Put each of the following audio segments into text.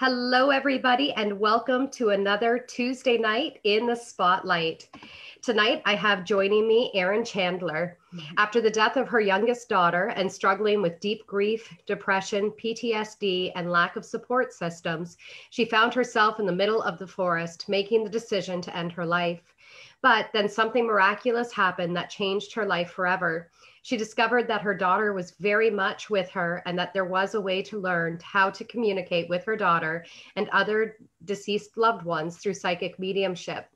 Hello, everybody, and welcome to another Tuesday night in the spotlight. Tonight, I have joining me Erin Chandler. After the death of her youngest daughter and struggling with deep grief, depression, PTSD, and lack of support systems, she found herself in the middle of the forest, making the decision to end her life. But then something miraculous happened that changed her life forever. She discovered that her daughter was very much with her and that there was a way to learn how to communicate with her daughter and other deceased loved ones through psychic mediumship.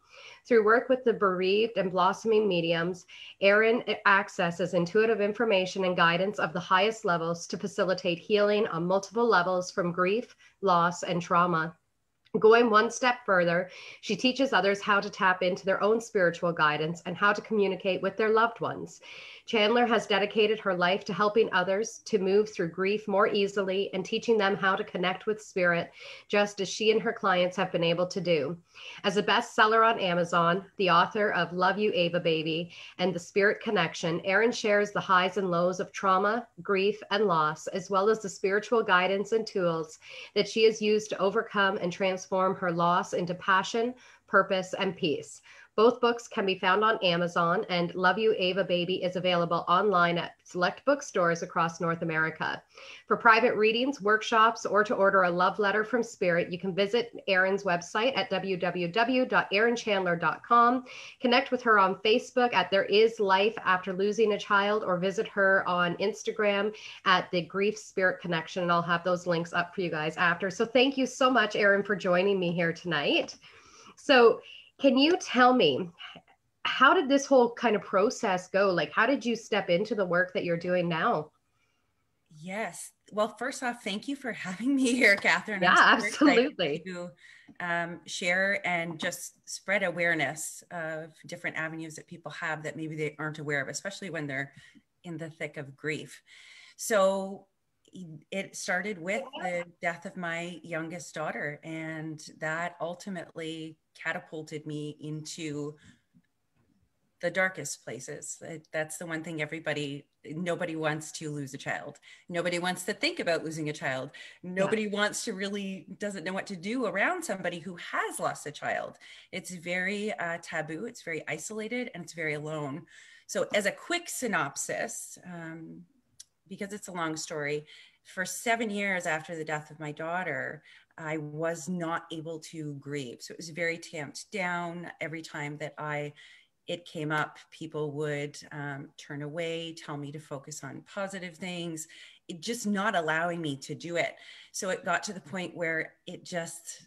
Through work with the bereaved and blossoming mediums, Erin accesses intuitive information and guidance of the highest levels to facilitate healing on multiple levels from grief, loss, and trauma. Going one step further, she teaches others how to tap into their own spiritual guidance and how to communicate with their loved ones. Chandler has dedicated her life to helping others to move through grief more easily and teaching them how to connect with spirit, just as she and her clients have been able to do. As a bestseller on Amazon, the author of Love You Ava Baby and The Spirit Connection, Erin shares the highs and lows of trauma, grief, and loss, as well as the spiritual guidance and tools that she has used to overcome and transform her loss into passion, purpose, and peace. Both books can be found on Amazon, and Love You Ava Baby is available online at select bookstores across North America. For private readings, workshops, or to order a love letter from Spirit, you can visit Erin's website at www.erinchandler.com. Connect with her on Facebook at There Is Life After Losing a Child, or visit her on Instagram at The Grief Spirit Connection. And I'll have those links up for you guys after. So thank you so much, Erin, for joining me here tonight. So, can you tell me how did this whole kind of process go? Like, how did you step into the work that you're doing now? Yes. Well, first off, thank you for having me here, Catherine. Yeah, absolutely. To um, share and just spread awareness of different avenues that people have that maybe they aren't aware of, especially when they're in the thick of grief. So, it started with the death of my youngest daughter, and that ultimately catapulted me into the darkest places. That's the one thing everybody, nobody wants to lose a child. Nobody wants to think about losing a child. Nobody yeah. wants to really, doesn't know what to do around somebody who has lost a child. It's very uh, taboo, it's very isolated, and it's very alone. So, as a quick synopsis, um, because it's a long story, for seven years after the death of my daughter, I was not able to grieve. So it was very tamped down. Every time that I it came up, people would um, turn away, tell me to focus on positive things, it just not allowing me to do it. So it got to the point where it just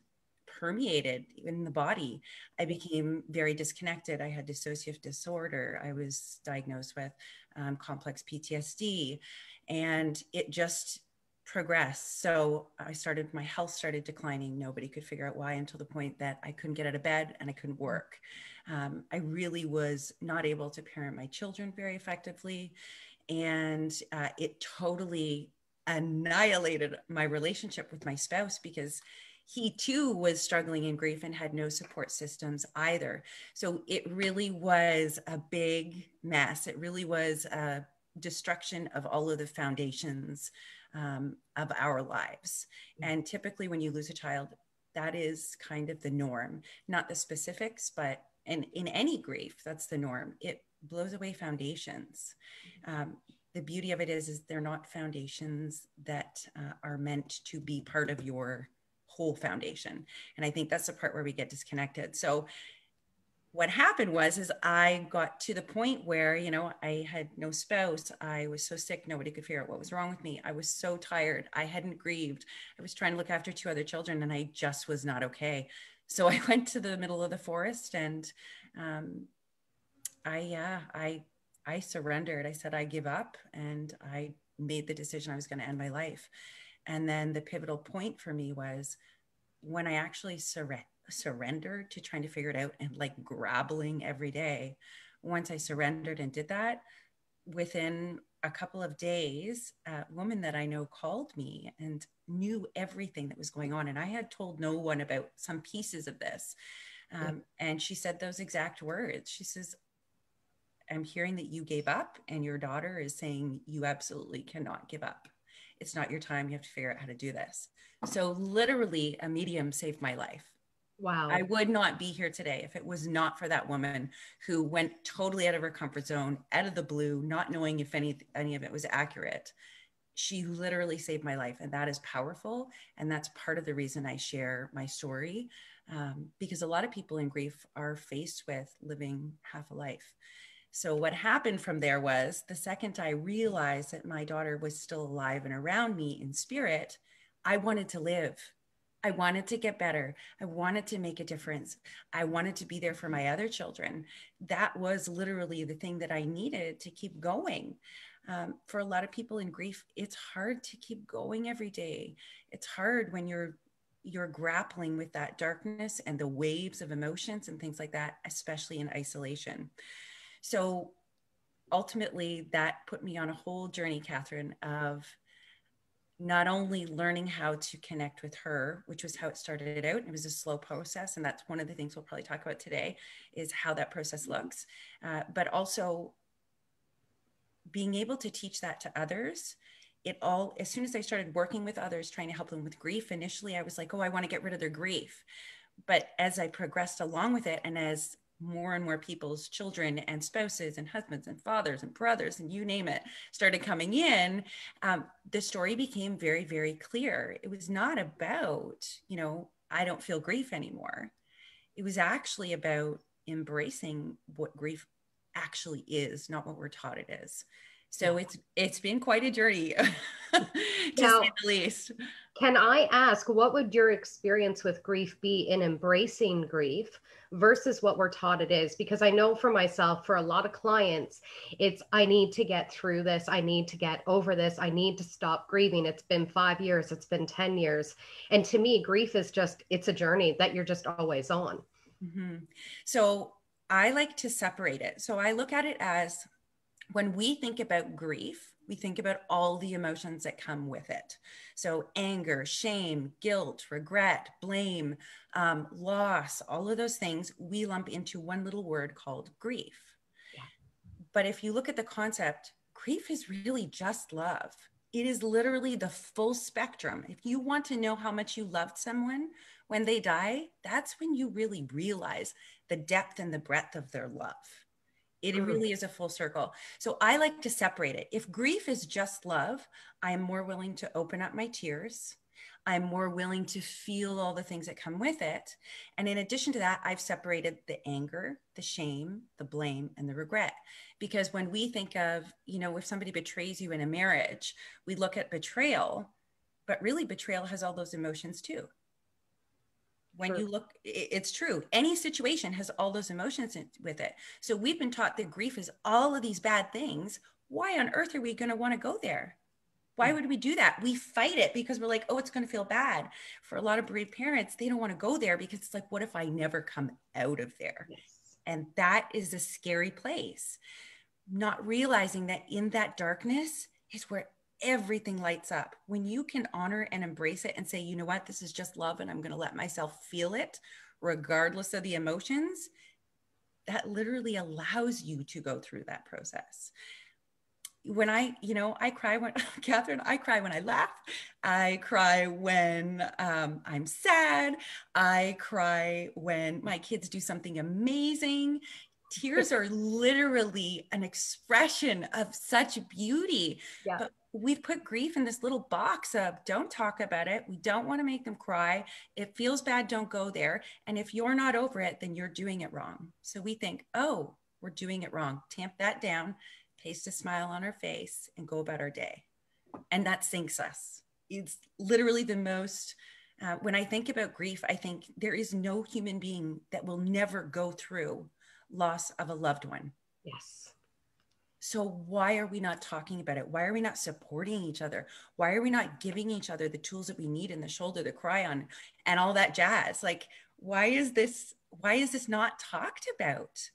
permeated in the body. I became very disconnected. I had dissociative disorder. I was diagnosed with um, complex PTSD. And it just progress. So I started, my health started declining. Nobody could figure out why until the point that I couldn't get out of bed and I couldn't work. Um, I really was not able to parent my children very effectively. And uh, it totally annihilated my relationship with my spouse because he too was struggling in grief and had no support systems either. So it really was a big mess. It really was a destruction of all of the foundations um, of our lives. Mm. And typically, when you lose a child, that is kind of the norm, not the specifics, but in, in any grief, that's the norm. It blows away foundations. Um, the beauty of it is, is they're not foundations that uh, are meant to be part of your whole foundation. And I think that's the part where we get disconnected. So what happened was is i got to the point where you know i had no spouse i was so sick nobody could figure out what was wrong with me i was so tired i hadn't grieved i was trying to look after two other children and i just was not okay. So i went to the middle of the forest and um, i yeah i i surrendered. I said i give up and i made the decision i was going to end my life. And then the pivotal point for me was when i actually surrendered surrendered to trying to figure it out and like grappling every day. Once I surrendered and did that, within a couple of days, a woman that I know called me and knew everything that was going on. And I had told no one about some pieces of this. Um, yeah. And she said those exact words. She says, I'm hearing that you gave up, and your daughter is saying you absolutely cannot give up. it's not your time. You have to figure out how to do this. So, literally, a medium saved my life. Wow. I would not be here today if it was not for that woman who went totally out of her comfort zone, out of the blue, not knowing if any any of it was accurate. She literally saved my life, and that is powerful. And that's part of the reason I share my story, um, because a lot of people in grief are faced with living half a life. So what happened from there was the second I realized that my daughter was still alive and around me in spirit, I wanted to live. I wanted to get better. I wanted to make a difference. I wanted to be there for my other children. That was literally the thing that I needed to keep going. Um, for a lot of people in grief, it's hard to keep going every day. It's hard when you're you're grappling with that darkness and the waves of emotions and things like that, especially in isolation. So ultimately, that put me on a whole journey, Catherine, of not only learning how to connect with her which was how it started out it was a slow process and that's one of the things we'll probably talk about today is how that process looks uh, but also being able to teach that to others it all as soon as i started working with others trying to help them with grief initially i was like oh i want to get rid of their grief. But as i progressed along with it and as more and more people's children and spouses and husbands and fathers and brothers and you name it started coming in um, the story became very very clear. It was not about you know i don't feel grief anymore. It was actually about embracing what grief actually is not what we're taught it is so it's it's been quite a journey to now, say the least. can i ask what would your experience with grief be in embracing grief versus what we're taught it is? Because i know for myself for a lot of clients it's i need to get through this. I need to get over this. I need to stop grieving. It's been 5 years. It's been 10 years. And to me grief is just it's a journey that you're just always on. Mm-hmm. so i like to separate it. So i look at it as when we think about grief we think about all the emotions that come with it. So, anger, shame, guilt, regret, blame, um, loss, all of those things we lump into one little word called grief. Yeah. But if you look at the concept, grief is really just love. It is literally the full spectrum. If you want to know how much you loved someone when they die, that's when you really realize the depth and the breadth of their love. It mm-hmm. really is a full circle. So I like to separate it. If grief is just love, I am more willing to open up my tears. I'm more willing to feel all the things that come with it. And in addition to that, I've separated the anger, the shame, the blame, and the regret. Because when we think of, you know, if somebody betrays you in a marriage, we look at betrayal, but really betrayal has all those emotions too when true. you look it's true. Any situation has all those emotions with it. So we've been taught that grief is all of these bad things. Why on earth are we going to want to go there? Why hmm. would we do that? We fight it because we're like oh it's going to feel bad. For a lot of bereaved parents they don't want to go there because it's like what if i never come out of there? Yes. and that is a scary place. Not realizing that in that darkness is where everything lights up. When you can honor and embrace it and say, you know what, this is just love and I'm going to let myself feel it regardless of the emotions, that literally allows you to go through that process. When I, you know, I cry when, Catherine, I cry when I laugh. I cry when um, I'm sad. I cry when my kids do something amazing tears are literally an expression of such beauty. Yeah. But we've put grief in this little box of don't talk about it. We don't want to make them cry. It feels bad, don't go there. And if you're not over it, then you're doing it wrong. So we think, oh, we're doing it wrong. Tamp that down, paste a smile on our face, and go about our day. And that sinks us. It's literally the most. Uh, when I think about grief, I think there is no human being that will never go through loss of a loved one. Yes. So, why are we not talking about it? Why are we not supporting each other? Why are we not giving each other the tools that we need in the shoulder to cry on and all that jazz? Like, why is this, why is this not talked about?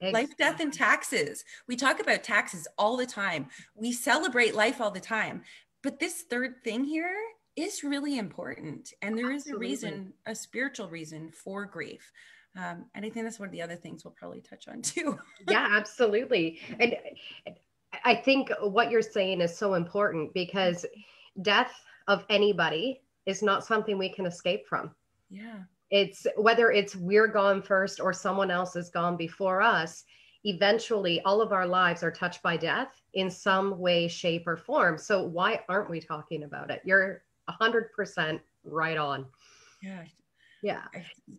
Exactly. Life, death, and taxes. We talk about taxes all the time. We celebrate life all the time. But this third thing here is really important. And there is Absolutely. a reason, a spiritual reason for grief. Um, and I think that's one of the other things we'll probably touch on too. yeah, absolutely. And I think what you're saying is so important because death of anybody is not something we can escape from. Yeah. It's whether it's we're gone first or someone else is gone before us, eventually all of our lives are touched by death in some way, shape, or form. So why aren't we talking about it? You're 100% right on. Yeah. Yeah.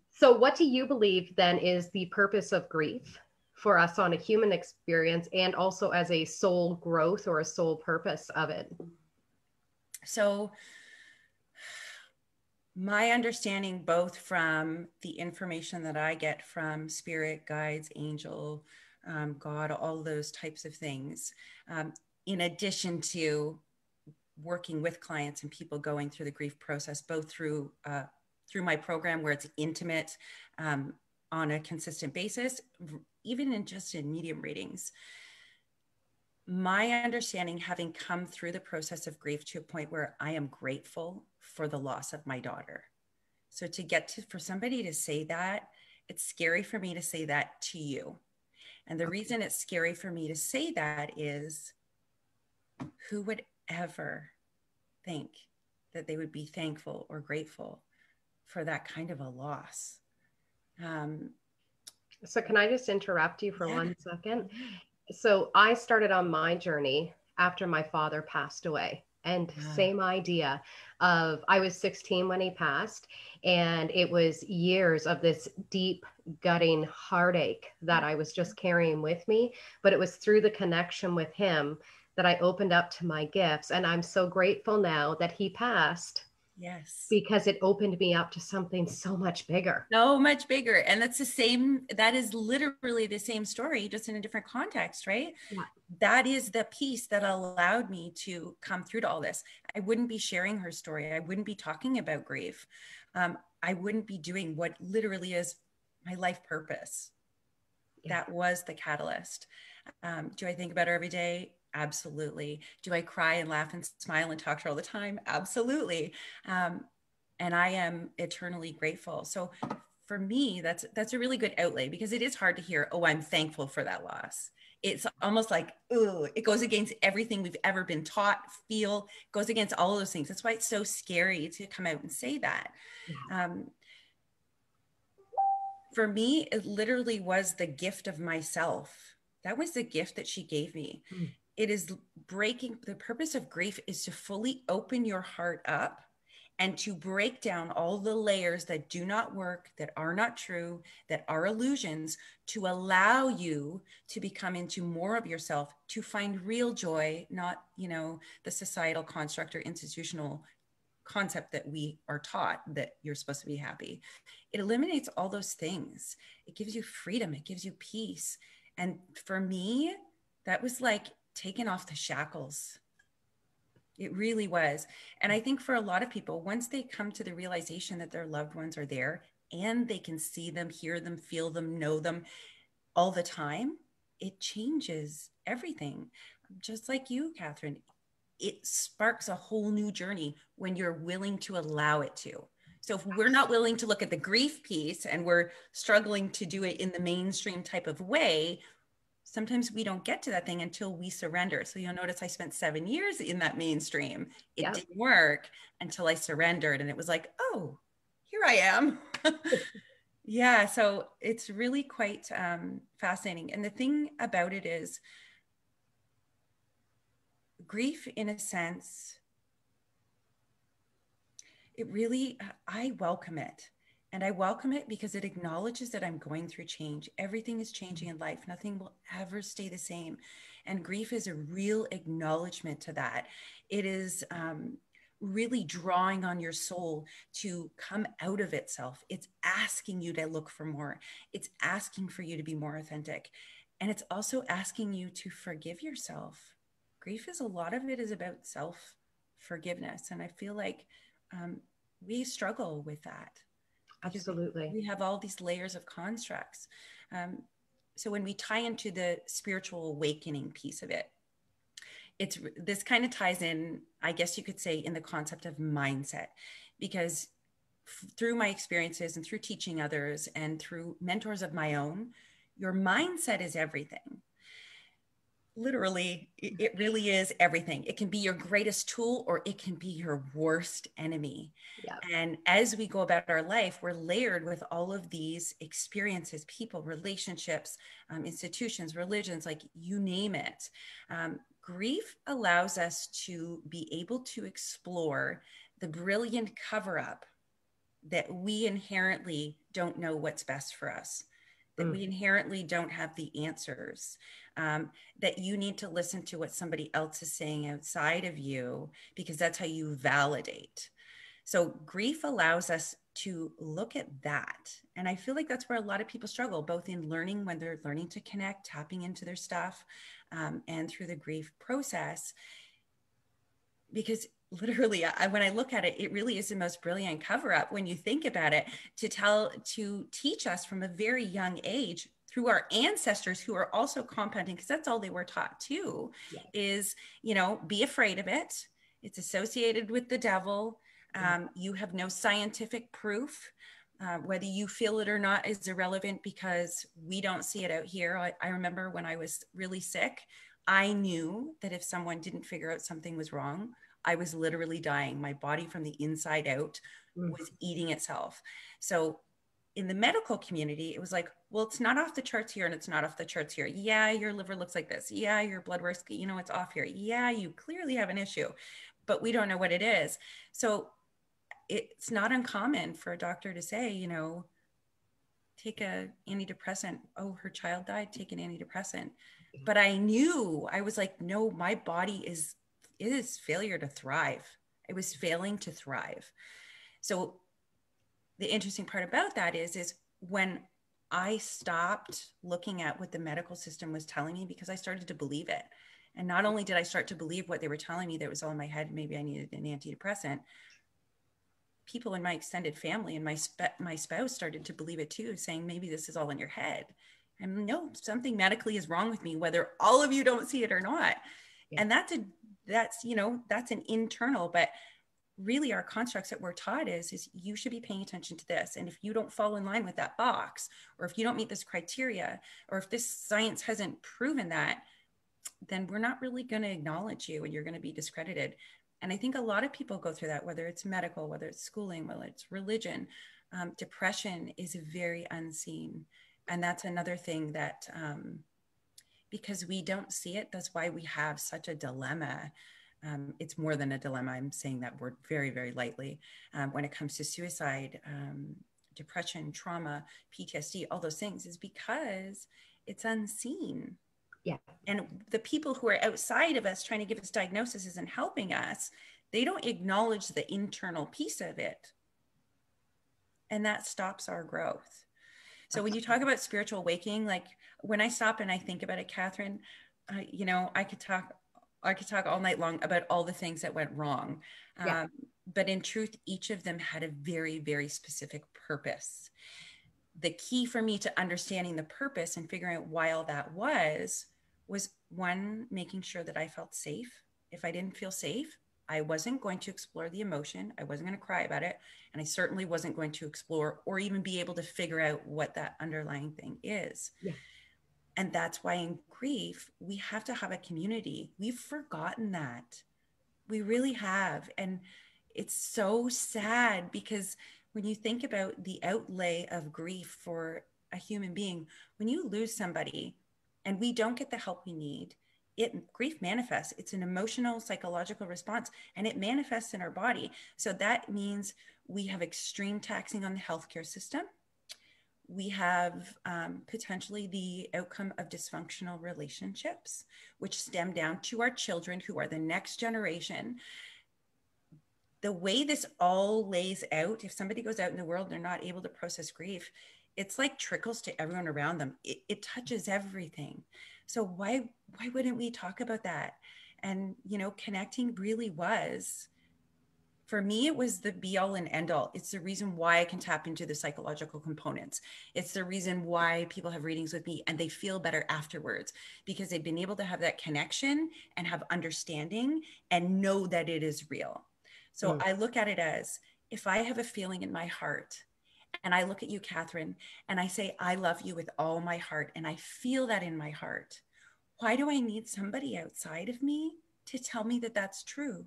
So, what do you believe then is the purpose of grief for us on a human experience and also as a soul growth or a soul purpose of it? So, my understanding, both from the information that I get from spirit guides, angel, um, God, all those types of things, um, in addition to working with clients and people going through the grief process, both through uh, through my program where it's intimate um, on a consistent basis, even in just in medium readings. My understanding, having come through the process of grief to a point where I am grateful for the loss of my daughter. So to get to for somebody to say that, it's scary for me to say that to you. And the okay. reason it's scary for me to say that is who would ever think that they would be thankful or grateful for that kind of a loss. Um, so, can I just interrupt you for yeah. one second? So, I started on my journey after my father passed away. And yeah. same idea of I was 16 when he passed, and it was years of this deep, gutting heartache that I was just carrying with me. But it was through the connection with him that I opened up to my gifts. And I'm so grateful now that he passed Yes. Because it opened me up to something so much bigger. So much bigger. And that's the same, that is literally the same story, just in a different context, right? Yeah. That is the piece that allowed me to come through to all this. I wouldn't be sharing her story. I wouldn't be talking about grief. Um, I wouldn't be doing what literally is my life purpose. Yeah. That was the catalyst. Um, do I think about her every day? Absolutely. Do I cry and laugh and smile and talk to her all the time? Absolutely. Um, and I am eternally grateful. So for me, that's that's a really good outlay because it is hard to hear, oh, I'm thankful for that loss. It's almost like, oh, it goes against everything we've ever been taught, feel, goes against all of those things. That's why it's so scary to come out and say that. Um, for me, it literally was the gift of myself. That was the gift that she gave me. Mm it is breaking the purpose of grief is to fully open your heart up and to break down all the layers that do not work, that are not true, that are illusions, to allow you to become into more of yourself, to find real joy, not, you know, the societal construct or institutional concept that we are taught that you're supposed to be happy. It eliminates all those things. It gives you freedom, it gives you peace. And for me, that was like taken off the shackles. It really was. And I think for a lot of people, once they come to the realization that their loved ones are there and they can see them, hear them, feel them, know them all the time, it changes everything. Just like you, Catherine, it sparks a whole new journey when you're willing to allow it to. So if we're not willing to look at the grief piece and we're struggling to do it in the mainstream type of way, sometimes we don't get to that thing until we surrender. So you'll notice I spent seven years in that mainstream. It yep. didn't work until I surrendered. And it was like, oh, here I am. yeah. So it's really quite um, fascinating. And the thing about it is, grief, in a sense, it really, I welcome it. And I welcome it because it acknowledges that I'm going through change. Everything is changing in life, nothing will ever stay the same. And grief is a real acknowledgement to that. It is um, really drawing on your soul to come out of itself. It's asking you to look for more, it's asking for you to be more authentic. And it's also asking you to forgive yourself. Grief is a lot of it is about self forgiveness. And I feel like um, we struggle with that Absolutely. We have all these layers of constructs. Um, so when we tie into the spiritual awakening piece of it, it's this kind of ties in, I guess you could say, in the concept of mindset, because f- through my experiences and through teaching others and through mentors of my own, your mindset is everything. Literally it really is everything. It can be your greatest tool or it can be your worst enemy. Yeah. and as we go about our life we're layered with all of these experiences people relationships um, institutions religions like you name it. Um, grief allows us to be able to explore the brilliant cover up that we inherently don't know what's best for us that mm. we inherently don't have the answers um, that you need to listen to what somebody else is saying outside of you because that's how you validate. So, grief allows us to look at that. And I feel like that's where a lot of people struggle, both in learning when they're learning to connect, tapping into their stuff, um, and through the grief process. Because literally I, when i look at it it really is the most brilliant cover up when you think about it to tell to teach us from a very young age through our ancestors who are also compounding because that's all they were taught too yeah. is you know be afraid of it. It's associated with the devil. Um, you have no scientific proof uh, whether you feel it or not is irrelevant because we don't see it out here. I, I remember when i was really sick i knew that if someone didn't figure out something was wrong i was literally dying my body from the inside out mm. was eating itself so in the medical community, it was like, well, it's not off the charts here and it's not off the charts here. Yeah, your liver looks like this. Yeah, your blood work, you know, it's off here. Yeah, you clearly have an issue, but we don't know what it is. So it's not uncommon for a doctor to say, you know, take a antidepressant. Oh, her child died, take an antidepressant. But I knew I was like, no, my body is it is failure to thrive. It was failing to thrive. So the interesting part about that is is when I stopped looking at what the medical system was telling me because I started to believe it. And not only did I start to believe what they were telling me that was all in my head, maybe I needed an antidepressant. People in my extended family and my sp- my spouse started to believe it too, saying maybe this is all in your head. And no, something medically is wrong with me, whether all of you don't see it or not. Yeah. And that's a that's you know that's an internal, but really our constructs that we're taught is is you should be paying attention to this. And if you don't fall in line with that box or if you don't meet this criteria or if this science hasn't proven that then we're not really going to acknowledge you and you're going to be discredited. And i think a lot of people go through that whether it's medical whether it's schooling whether it's religion um, depression is very unseen. And that's another thing that um, because we don't see it that's why we have such a dilemma um, it's more than a dilemma. I'm saying that word very, very lightly. Um, when it comes to suicide, um, depression, trauma, PTSD, all those things, is because it's unseen. Yeah. And the people who are outside of us trying to give us diagnoses and helping us, they don't acknowledge the internal piece of it. And that stops our growth. So when you talk about spiritual waking, like when I stop and I think about it, Catherine, uh, you know, I could talk I could talk all night long about all the things that went wrong. Yeah. Um, but in truth, each of them had a very, very specific purpose. The key for me to understanding the purpose and figuring out why all that was was one, making sure that I felt safe. If I didn't feel safe, I wasn't going to explore the emotion. I wasn't going to cry about it. And I certainly wasn't going to explore or even be able to figure out what that underlying thing is. Yeah. And that's why in grief, we have to have a community. We've forgotten that. We really have. And it's so sad because when you think about the outlay of grief for a human being, when you lose somebody and we don't get the help we need, it grief manifests. It's an emotional, psychological response, and it manifests in our body. So that means we have extreme taxing on the healthcare system we have um, potentially the outcome of dysfunctional relationships, which stem down to our children who are the next generation. The way this all lays out, if somebody goes out in the world, they're not able to process grief, it's like trickles to everyone around them. It, it touches everything. So why why wouldn't we talk about that? And you know, connecting really was for me, it was the be all and end all. It's the reason why I can tap into the psychological components. It's the reason why people have readings with me and they feel better afterwards because they've been able to have that connection and have understanding and know that it is real. So mm. I look at it as if I have a feeling in my heart and I look at you, Catherine, and I say, I love you with all my heart, and I feel that in my heart, why do I need somebody outside of me to tell me that that's true?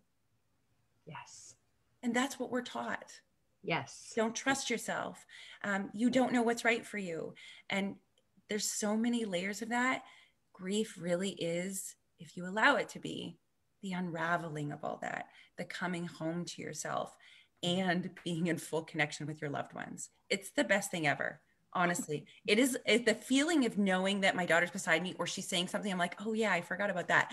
Yes. And that's what we're taught. Yes. Don't trust yourself. Um, you don't know what's right for you. And there's so many layers of that. Grief really is, if you allow it to be, the unraveling of all that, the coming home to yourself and being in full connection with your loved ones. It's the best thing ever. Honestly, it is it, the feeling of knowing that my daughter's beside me or she's saying something. I'm like, oh, yeah, I forgot about that.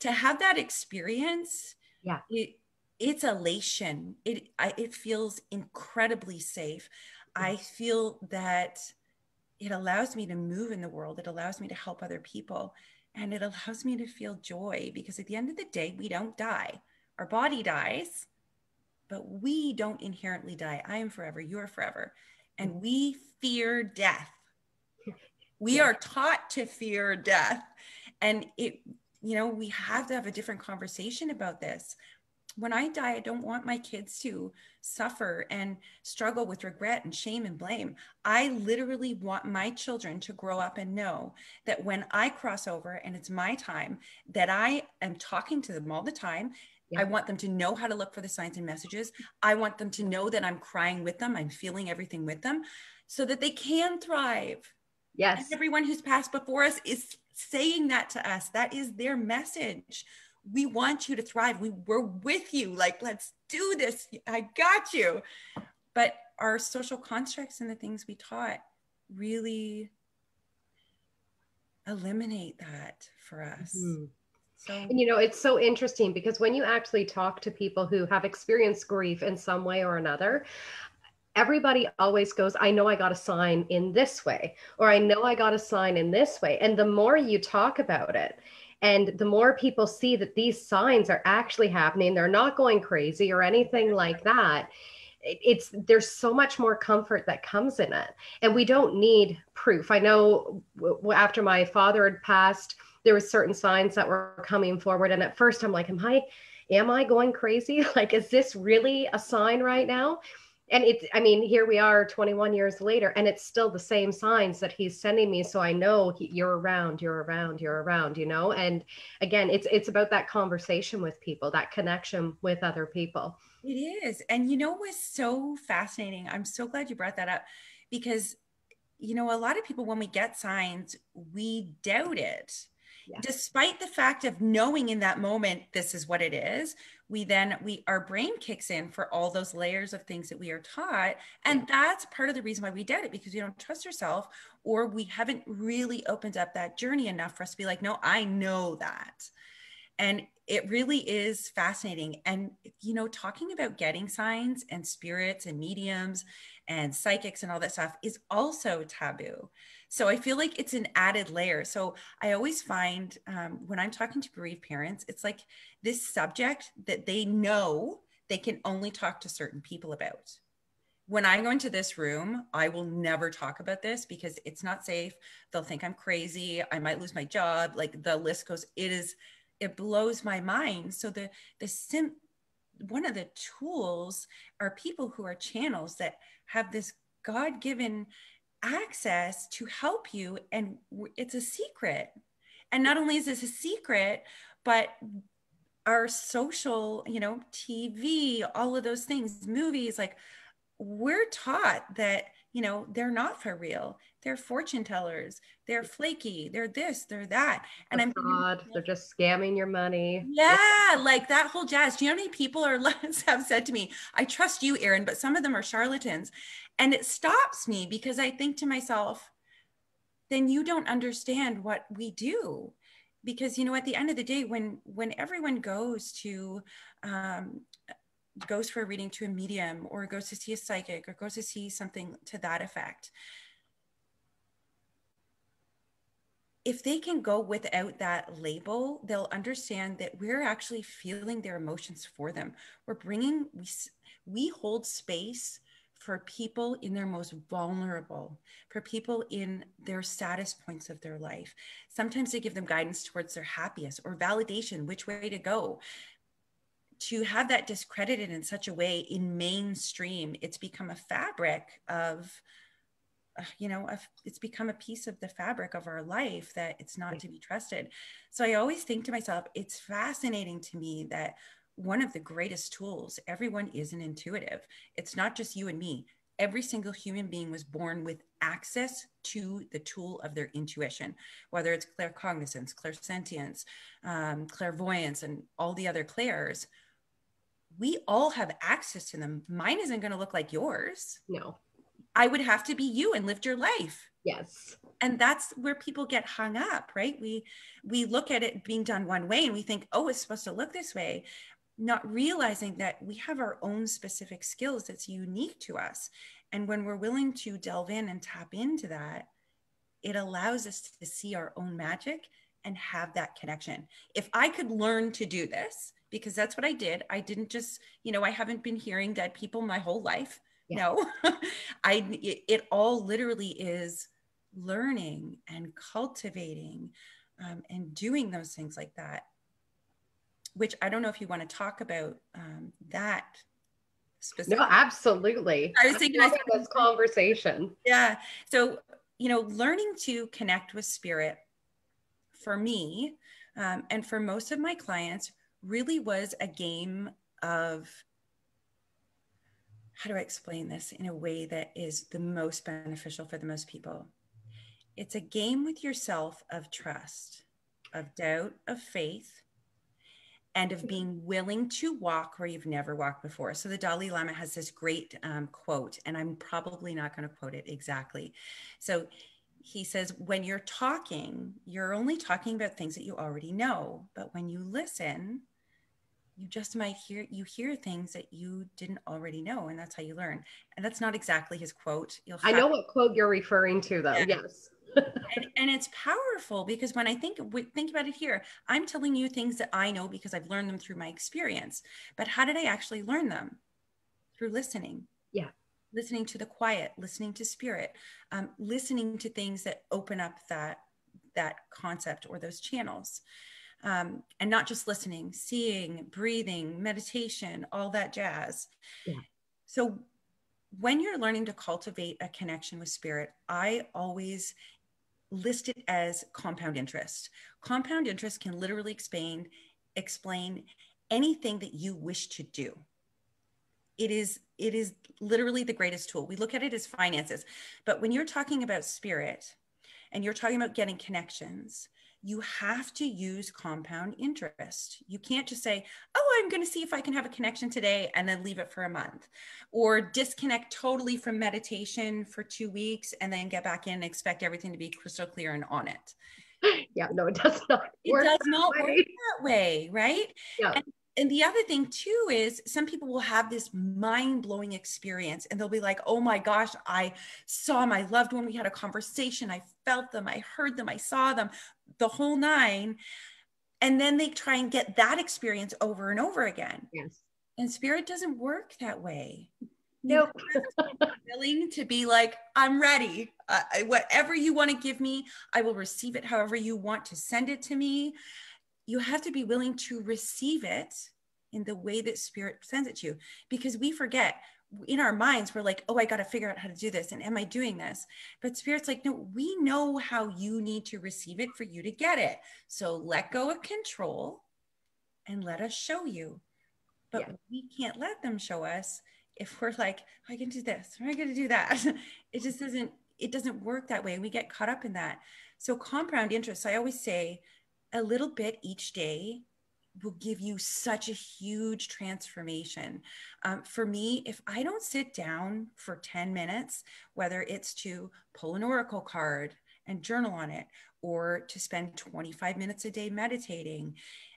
To have that experience, yeah, it, it's elation. It, I, it feels incredibly safe. I feel that it allows me to move in the world. It allows me to help other people. And it allows me to feel joy because at the end of the day, we don't die. Our body dies, but we don't inherently die. I am forever, you are forever. And mm. we fear death. We are taught to fear death. And it, you know, we have to have a different conversation about this when I die, I don't want my kids to suffer and struggle with regret and shame and blame. I literally want my children to grow up and know that when I cross over and it's my time, that I am talking to them all the time. Yeah. I want them to know how to look for the signs and messages. I want them to know that I'm crying with them, I'm feeling everything with them so that they can thrive. Yes. And everyone who's passed before us is saying that to us. That is their message we want you to thrive. We, we're with you. Like, let's do this. I got you. But our social constructs and the things we taught really eliminate that for us. Mm-hmm. So, and you know, it's so interesting because when you actually talk to people who have experienced grief in some way or another, everybody always goes, I know I got a sign in this way, or I know I got a sign in this way. And the more you talk about it, and the more people see that these signs are actually happening, they're not going crazy or anything like that. It's there's so much more comfort that comes in it. And we don't need proof. I know after my father had passed, there was certain signs that were coming forward. And at first I'm like, am I am I going crazy? Like, is this really a sign right now? and it's i mean here we are 21 years later and it's still the same signs that he's sending me so i know he, you're around you're around you're around you know and again it's it's about that conversation with people that connection with other people it is and you know what's so fascinating i'm so glad you brought that up because you know a lot of people when we get signs we doubt it yes. despite the fact of knowing in that moment this is what it is we then we our brain kicks in for all those layers of things that we are taught. And that's part of the reason why we did it because we don't trust ourselves or we haven't really opened up that journey enough for us to be like no i know that. And it really is fascinating. And you know talking about getting signs and spirits and mediums and psychics and all that stuff is also taboo so I feel like it's an added layer. So I always find um, when I'm talking to bereaved parents, it's like this subject that they know they can only talk to certain people about. When I go into this room, I will never talk about this because it's not safe. They'll think I'm crazy. I might lose my job. Like the list goes, it is, it blows my mind. So the, the sim, one of the tools are people who are channels that have this God given access to help you and it's a secret. And not only is this a secret but our social you know tv all of those things movies like we're taught that you know they're not for real they're fortune tellers they're flaky they're this they're that. And i'm god they're just scamming your money. Yeah like that whole jazz. Do you know how many people are have said to me i trust you erin but some of them are charlatans. And it stops me because I think to myself, then you don't understand what we do. Because you know, at the end of the day, when when everyone goes to um, goes for a reading to a medium or goes to see a psychic or goes to see something to that effect, if they can go without that label, they'll understand that we're actually feeling their emotions for them. We're bringing we we hold space for people in their most vulnerable, for people in their saddest points of their life. Sometimes they give them guidance towards their happiest or validation, which way to go. To have that discredited in such a way in mainstream, it's become a fabric of you know a, it's become a piece of the fabric of our life that it's not to be trusted so i always think to myself it's fascinating to me that one of the greatest tools everyone is an intuitive it's not just you and me every single human being was born with access to the tool of their intuition, whether it's claircognizance, clairsentience, um, clairvoyance, and all the other clairs. We all have access to them. Mine isn't going to look like yours. No. I would have to be you and lived your life. Yes. And that's where people get hung up, right? We we look at it being done one way and we think, "Oh, it's supposed to look this way." not realizing that we have our own specific skills that's unique to us. And when we're willing to delve in and tap into that, it allows us to see our own magic and have that connection. If I could learn to do this, because that's what I did, I didn't just, you know, I haven't been hearing dead people my whole life. Yeah. No, I, it, it, all literally is learning and cultivating um, and doing those things like that which I don't know if you want to talk about um, that specifically. No, absolutely. I was thinking I this conversation. Yeah. So, you know, learning to connect with spirit for me um, and for most of my clients really was a game of how do I explain this in a way that is the most beneficial for the most people? It's a game with yourself of trust, of doubt, of faith, and of being willing to walk where you've never walked before. So the Dalai Lama has this great um, quote, and I'm probably not going to quote it exactly. So he says, when you're talking, you're only talking about things that you already know. But when you listen, you just might hear you hear things that you didn't already know and that's how you learn and that's not exactly his quote You'll i know what quote you're referring to though yeah. yes and, and it's powerful because when I think think about it here, I'm telling you things that I know because I've learned them through my experience. But how did I actually learn them? Through listening. Yeah. Listening to the quiet, listening to spirit, um, listening to things that open up that that concept or those channels. Um, and not just listening, seeing, breathing, meditation, all that jazz. Yeah. So when you're learning to cultivate a connection with spirit, I always list it as compound interest. Compound interest can literally explain explain anything that you wish to do. It is it is literally the greatest tool. We look at it as finances, but when you're talking about spirit and you're talking about getting connections, you have to use compound interest. You can't just say, oh, I'm going to see if I can have a connection today and then leave it for a month, or disconnect totally from meditation for two weeks and then get back in and expect everything to be crystal clear and on it. Yeah, no, it does not. It does not way. work that way, right? Yeah. And, and the other thing too is some people will have this mind-blowing experience and they'll be like oh my gosh i saw my loved one we had a conversation i felt them i heard them i saw them the whole nine. And then they try and get that experience over and over again. Yes. And spirit doesn't work that way. Nope willing to be like i'm ready. Uh, whatever you want to give me i will receive it however you want to send it to me you have to be willing to receive it in the way that spirit sends it to you. Because we forget in our minds we're like oh i got to figure out how to do this and am i doing this? But spirit's like no we know how you need to receive it for you to get it. So let go of control and let us show you. But yeah. we can't let them show us if we're like i can do this or i going to do that. It just doesn't it doesn't work that way we get caught up in that. So compound interest i always say a little bit each day will give you such a huge transformation. Um, for me, if I don't sit down for 10 minutes, whether it's to pull an oracle card and journal on it, or to spend 25 minutes a day meditating,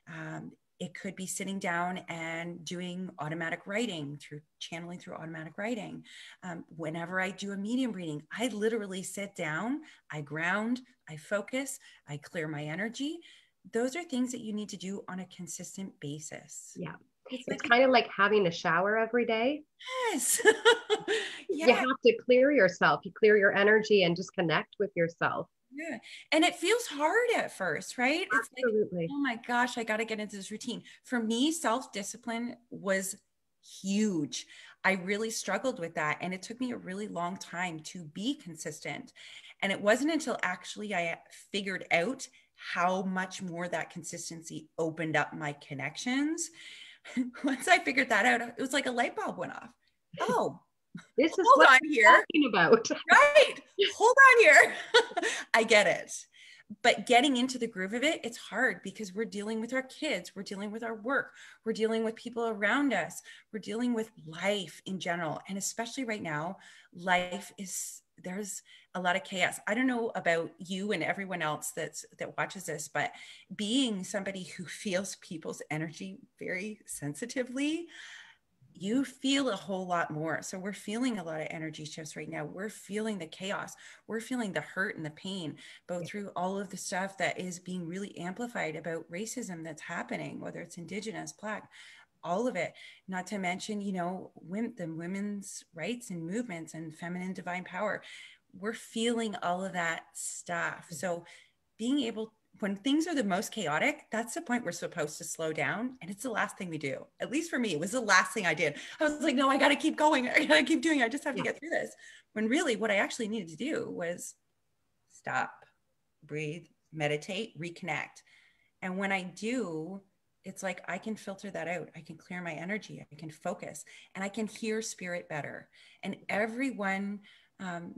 um, it could be sitting down and doing automatic writing through channeling through automatic writing. Um, whenever I do a medium reading, I literally sit down, I ground, I focus, I clear my energy those are things that you need to do on a consistent basis. Yeah. It's, it's kind of like having a shower every day. Yes. yeah. You have to clear yourself. You clear your energy and just connect with yourself. Yeah. And it feels hard at first, right? Absolutely. It's like, oh my gosh, I got to get into this routine. For me, self discipline was huge. I really struggled with that. And it took me a really long time to be consistent. And it wasn't until actually I figured out how much more that consistency opened up my connections. Once I figured that out, it was like a light bulb went off. Oh, this is Hold what on I'm here. talking about. right. Hold on here. I get it but getting into the groove of it it's hard because we're dealing with our kids we're dealing with our work we're dealing with people around us we're dealing with life in general and especially right now life is there's a lot of chaos i don't know about you and everyone else that's that watches this but being somebody who feels people's energy very sensitively you feel a whole lot more. So we're feeling a lot of energy shifts right now. We're feeling the chaos. We're feeling the hurt and the pain, both through all of the stuff that is being really amplified about racism that's happening, whether it's indigenous, black, all of it. Not to mention, you know, women, the women's rights and movements and feminine divine power. We're feeling all of that stuff. Mm-hmm. So being able when things are the most chaotic, that's the point we're supposed to slow down. And it's the last thing we do. At least for me, it was the last thing I did. I was like, no, I got to keep going. I got to keep doing it. I just have to get through this. When really what I actually needed to do was stop, breathe, meditate, reconnect. And when I do, it's like I can filter that out. I can clear my energy. I can focus and I can hear spirit better. And everyone, um,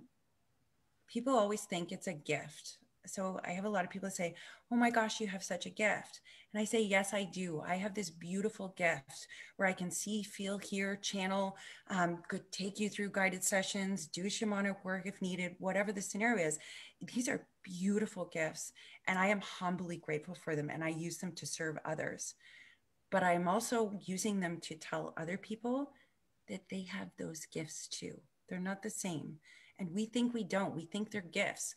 people always think it's a gift so I have a lot of people say, Oh my gosh, you have such a gift. And I say, Yes, I do. I have this beautiful gift where I can see, feel, hear, channel, um, could take you through guided sessions, do shamanic work if needed, whatever the scenario is. These are beautiful gifts. And I am humbly grateful for them. And I use them to serve others. But I'm also using them to tell other people that they have those gifts too. They're not the same. And we think we don't. We think they're gifts.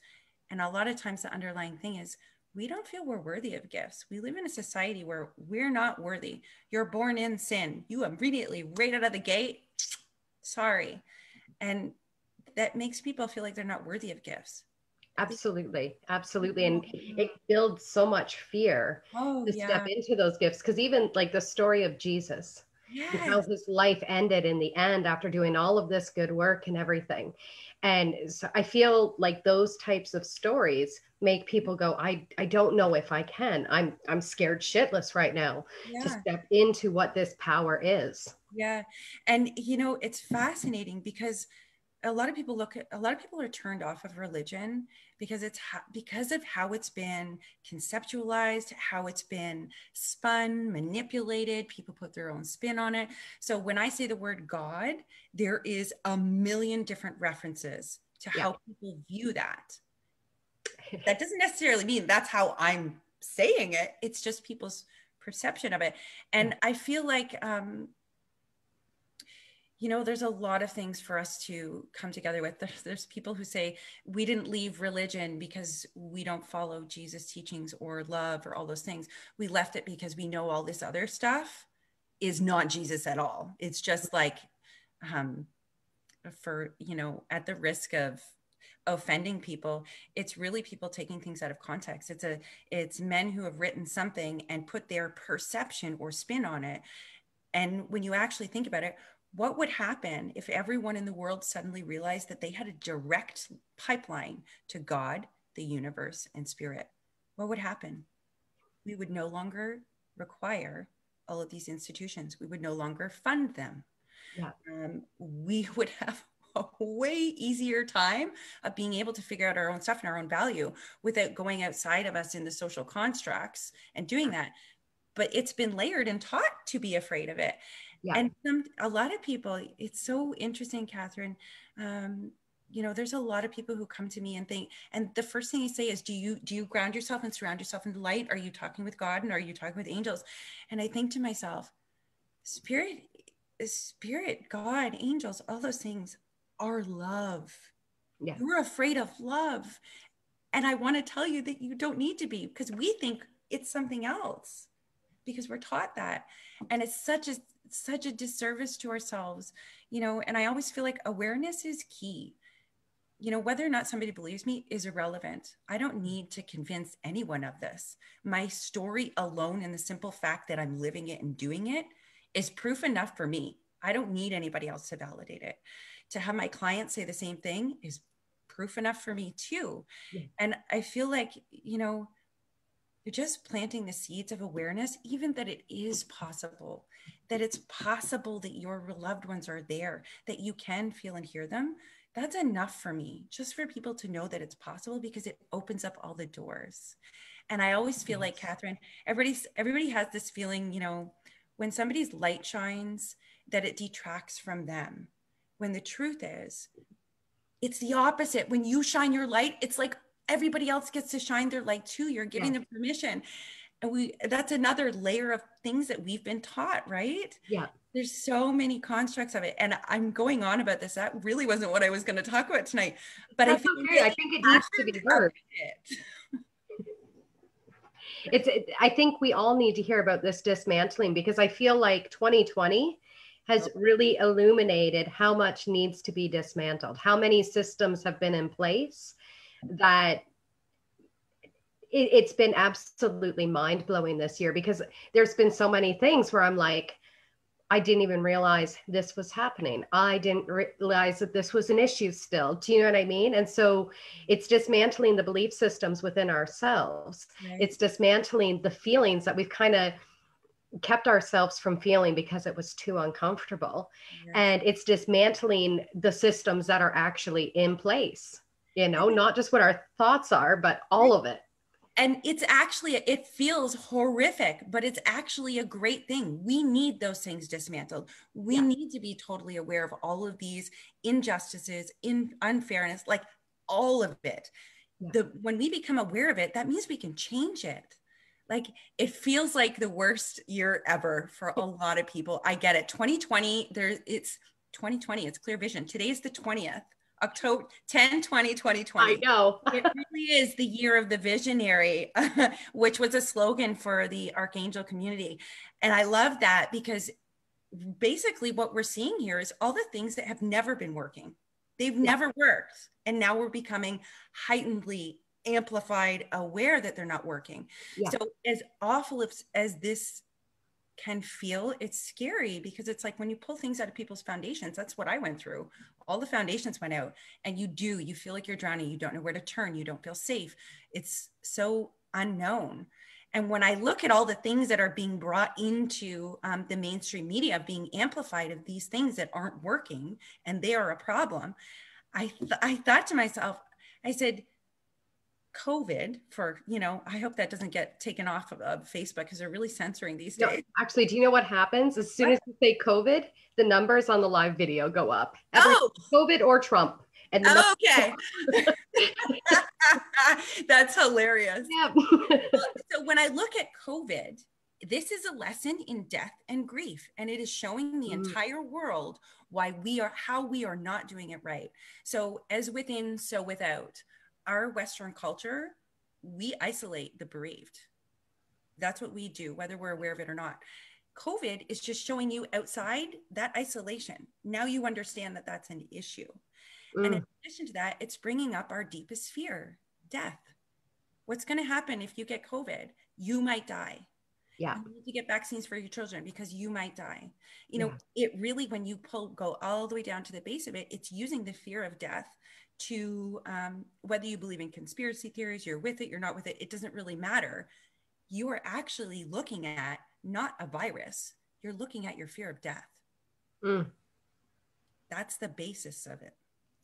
And a lot of times the underlying thing is we don't feel we're worthy of gifts. We live in a society where we're not worthy. You're born in sin. You immediately, right out of the gate, sorry. And that makes people feel like they're not worthy of gifts. Absolutely. Absolutely. And mm-hmm. it builds so much fear oh, to yeah. step into those gifts. Because even like the story of Jesus, yes. how his life ended in the end after doing all of this good work and everything and so i feel like those types of stories make people go i i don't know if i can i'm i'm scared shitless right now yeah. to step into what this power is yeah and you know it's fascinating because a lot of people look at a lot of people are turned off of religion because it's ha- because of how it's been conceptualized how it's been spun manipulated people put their own spin on it. So when i say the word god there is a million different references to yeah. how people view that. That doesn't necessarily mean that's how i'm saying it. It's just people's perception of it. And i feel like um you know there's a lot of things for us to come together with. There's, there's, people who say we didn't leave religion because we don't follow jesus teachings or love or all those things. We left it because we know all this other stuff is not jesus at all. It's just like um for you know at the risk of offending people it's really people taking things out of context. It's a it's men who have written something and put their perception or spin on it. And when you actually think about it what would happen if everyone in the world suddenly realized that they had a direct pipeline to God, the universe, and spirit? What would happen? We would no longer require all of these institutions. We would no longer fund them. Yeah. Um, we would have a way easier time of being able to figure out our own stuff and our own value without going outside of us in the social constructs and doing that. But it's been layered and taught to be afraid of it yeah. and some a lot of people it's so interesting catherine um, you know there's a lot of people who come to me and think and the first thing you say is do you do you ground yourself and surround yourself in the light? Are you talking with god and are you talking with angels? And i think to myself spirit spirit god angels all those things are love. Yeah. you're afraid of love. And i want to tell you that you don't need to be because we think it's something else because we're taught that and it's such a such a disservice to ourselves you know and i always feel like awareness is key you know whether or not somebody believes me is irrelevant i don't need to convince anyone of this my story alone and the simple fact that i'm living it and doing it is proof enough for me I don't need anybody else to validate it. To have my clients say the same thing is proof enough for me too. Yeah. And I feel like, you know, you're just planting the seeds of awareness, even that it is possible, that it's possible that your loved ones are there, that you can feel and hear them. That's enough for me, just for people to know that it's possible because it opens up all the doors. And I always feel like Catherine, everybody's everybody has this feeling, you know, when somebody's light shines, that it detracts from them. When the truth is, it's the opposite. When you shine your light, it's like everybody else gets to shine their light too. You're giving yeah. them permission. And we that's another layer of things that we've been taught, right? Yeah. There's so many constructs of it. And I'm going on about this. That really wasn't what I was going to talk about tonight. But that's I think okay. I think it needs to be heard. It. it's it, I think we all need to hear about this dismantling because I feel like 2020 has really illuminated how much needs to be dismantled, how many systems have been in place that it, has been absolutely mind blowing this year because there's been so many things where I'm like, I didn't even realize this was happening. I didn't realize that this was an issue still. Do you know what I mean? And so it's dismantling the belief systems within ourselves. Right. It's dismantling the feelings that we've kind of kept ourselves from feeling because it was too uncomfortable. And it's dismantling the systems that are actually in place you know, not just what our thoughts are, but all of it. And it's actually, it feels horrific, but it's actually a great thing. We need those things dismantled. We yeah. need to be totally aware of all of these injustices, in unfairness, like all of it. Yeah. The when we become aware of it, that means we can change it like it feels like the worst year ever for a lot of people i get it 2020 there it's 2020 it's clear vision today's the 20th October 10, 20, 2020. I know. it really is the year of the visionary, which was a slogan for the Archangel community. And I love that because basically what we're seeing here is all the things that have never been working. They've yeah. never worked. And now we're becoming heightenedly amplified, aware that they're not working. Yeah. So as awful as, as this can feel it's scary because it's like when you pull things out of people's foundations that's what i went through. All the foundations went out and you do you feel like you're drowning you don't know where to turn you don't feel safe. It's so unknown. And when i look at all the things that are being brought into um, the mainstream media being amplified of these things that aren't working and they are a problem i th- i thought to myself i said COVID for, you know, I hope that doesn't get taken off of, of Facebook because they're really censoring these days. No, actually, do you know what happens? As soon what? as you say COVID, the numbers on the live video go up. Every, oh. COVID or Trump. And oh, okay. That's hilarious. Yeah. so when I look at COVID, this is a lesson in death and grief and it is showing the mm. entire world why we are how we are not doing it right so as within so without our Western culture, we isolate the bereaved. That's what we do, whether we're aware of it or not. COVID is just showing you outside that isolation. Now you understand that that's an issue. Mm. And in addition to that, it's bringing up our deepest fear death. What's going to happen if you get COVID? You might die. Yeah. You need to get vaccines for your children because you might die. You know, yeah. it really, when you pull, go all the way down to the base of it, it's using the fear of death to um, whether you believe in conspiracy theories, you're with it, you're not with it, it doesn't really matter. You are actually looking at not a virus, you're looking at your fear of death. Mm. That's the basis of it.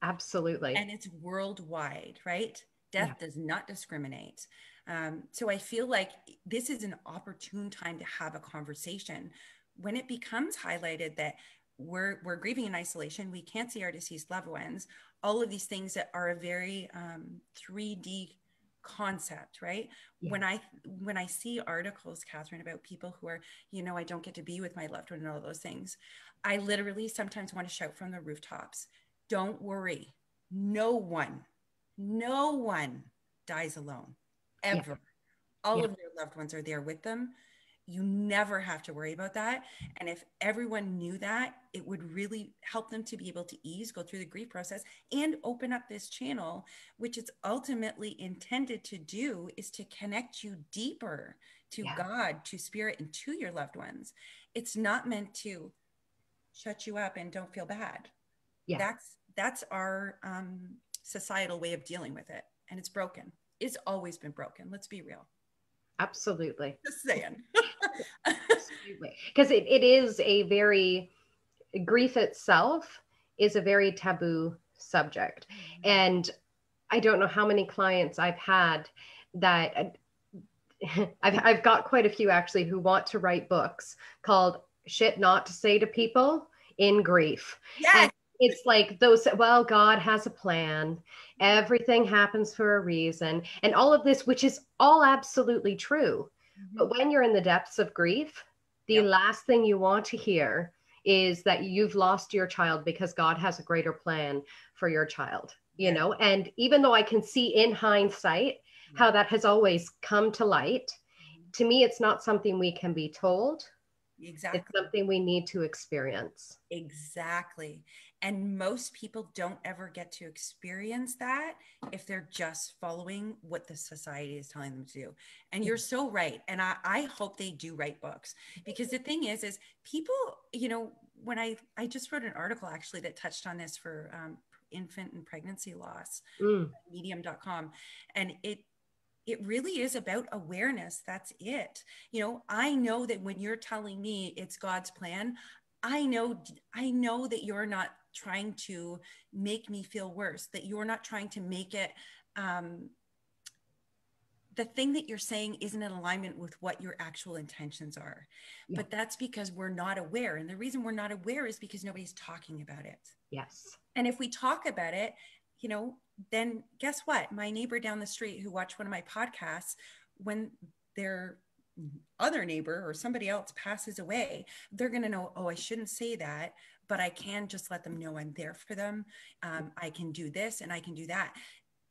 Absolutely. And it's worldwide, right? Death yeah. does not discriminate. Um, so I feel like this is an opportune time to have a conversation when it becomes highlighted that we're we're grieving in isolation we can't see our deceased loved ones all of these things that are a very um, 3d concept right yeah. when i when i see articles catherine about people who are you know i don't get to be with my loved one and all those things i literally sometimes want to shout from the rooftops don't worry no one no one dies alone ever yeah. all yeah. of their loved ones are there with them you never have to worry about that. And if everyone knew that, it would really help them to be able to ease, go through the grief process, and open up this channel, which it's ultimately intended to do is to connect you deeper to yeah. God, to spirit, and to your loved ones. It's not meant to shut you up and don't feel bad. Yeah. That's that's our um, societal way of dealing with it. And it's broken. It's always been broken. Let's be real. Absolutely. Just saying. Because it, it is a very, grief itself is a very taboo subject. Mm-hmm. And I don't know how many clients I've had that I've, I've got quite a few actually who want to write books called Shit Not to Say to People in Grief. Yes. And it's like those, well, God has a plan. Everything happens for a reason. And all of this, which is all absolutely true. Mm-hmm. But when you're in the depths of grief, the yep. last thing you want to hear is that you've lost your child because God has a greater plan for your child, you yeah. know? And even though I can see in hindsight how that has always come to light, mm-hmm. to me, it's not something we can be told. Exactly. It's something we need to experience. Exactly. And most people don't ever get to experience that if they're just following what the society is telling them to do. And you're so right. And I, I hope they do write books because the thing is, is people, you know, when I, I just wrote an article actually that touched on this for um, infant and pregnancy loss, mm. medium.com. And it, it really is about awareness. That's it. You know, I know that when you're telling me it's God's plan, I know I know that you're not trying to make me feel worse, that you're not trying to make it um, the thing that you're saying isn't in alignment with what your actual intentions are. Yeah. But that's because we're not aware. And the reason we're not aware is because nobody's talking about it. Yes. And if we talk about it, you know, then guess what? My neighbor down the street who watched one of my podcasts, when their other neighbor or somebody else passes away, they're going to know, oh, I shouldn't say that but I can just let them know I'm there for them. Um, I can do this and I can do that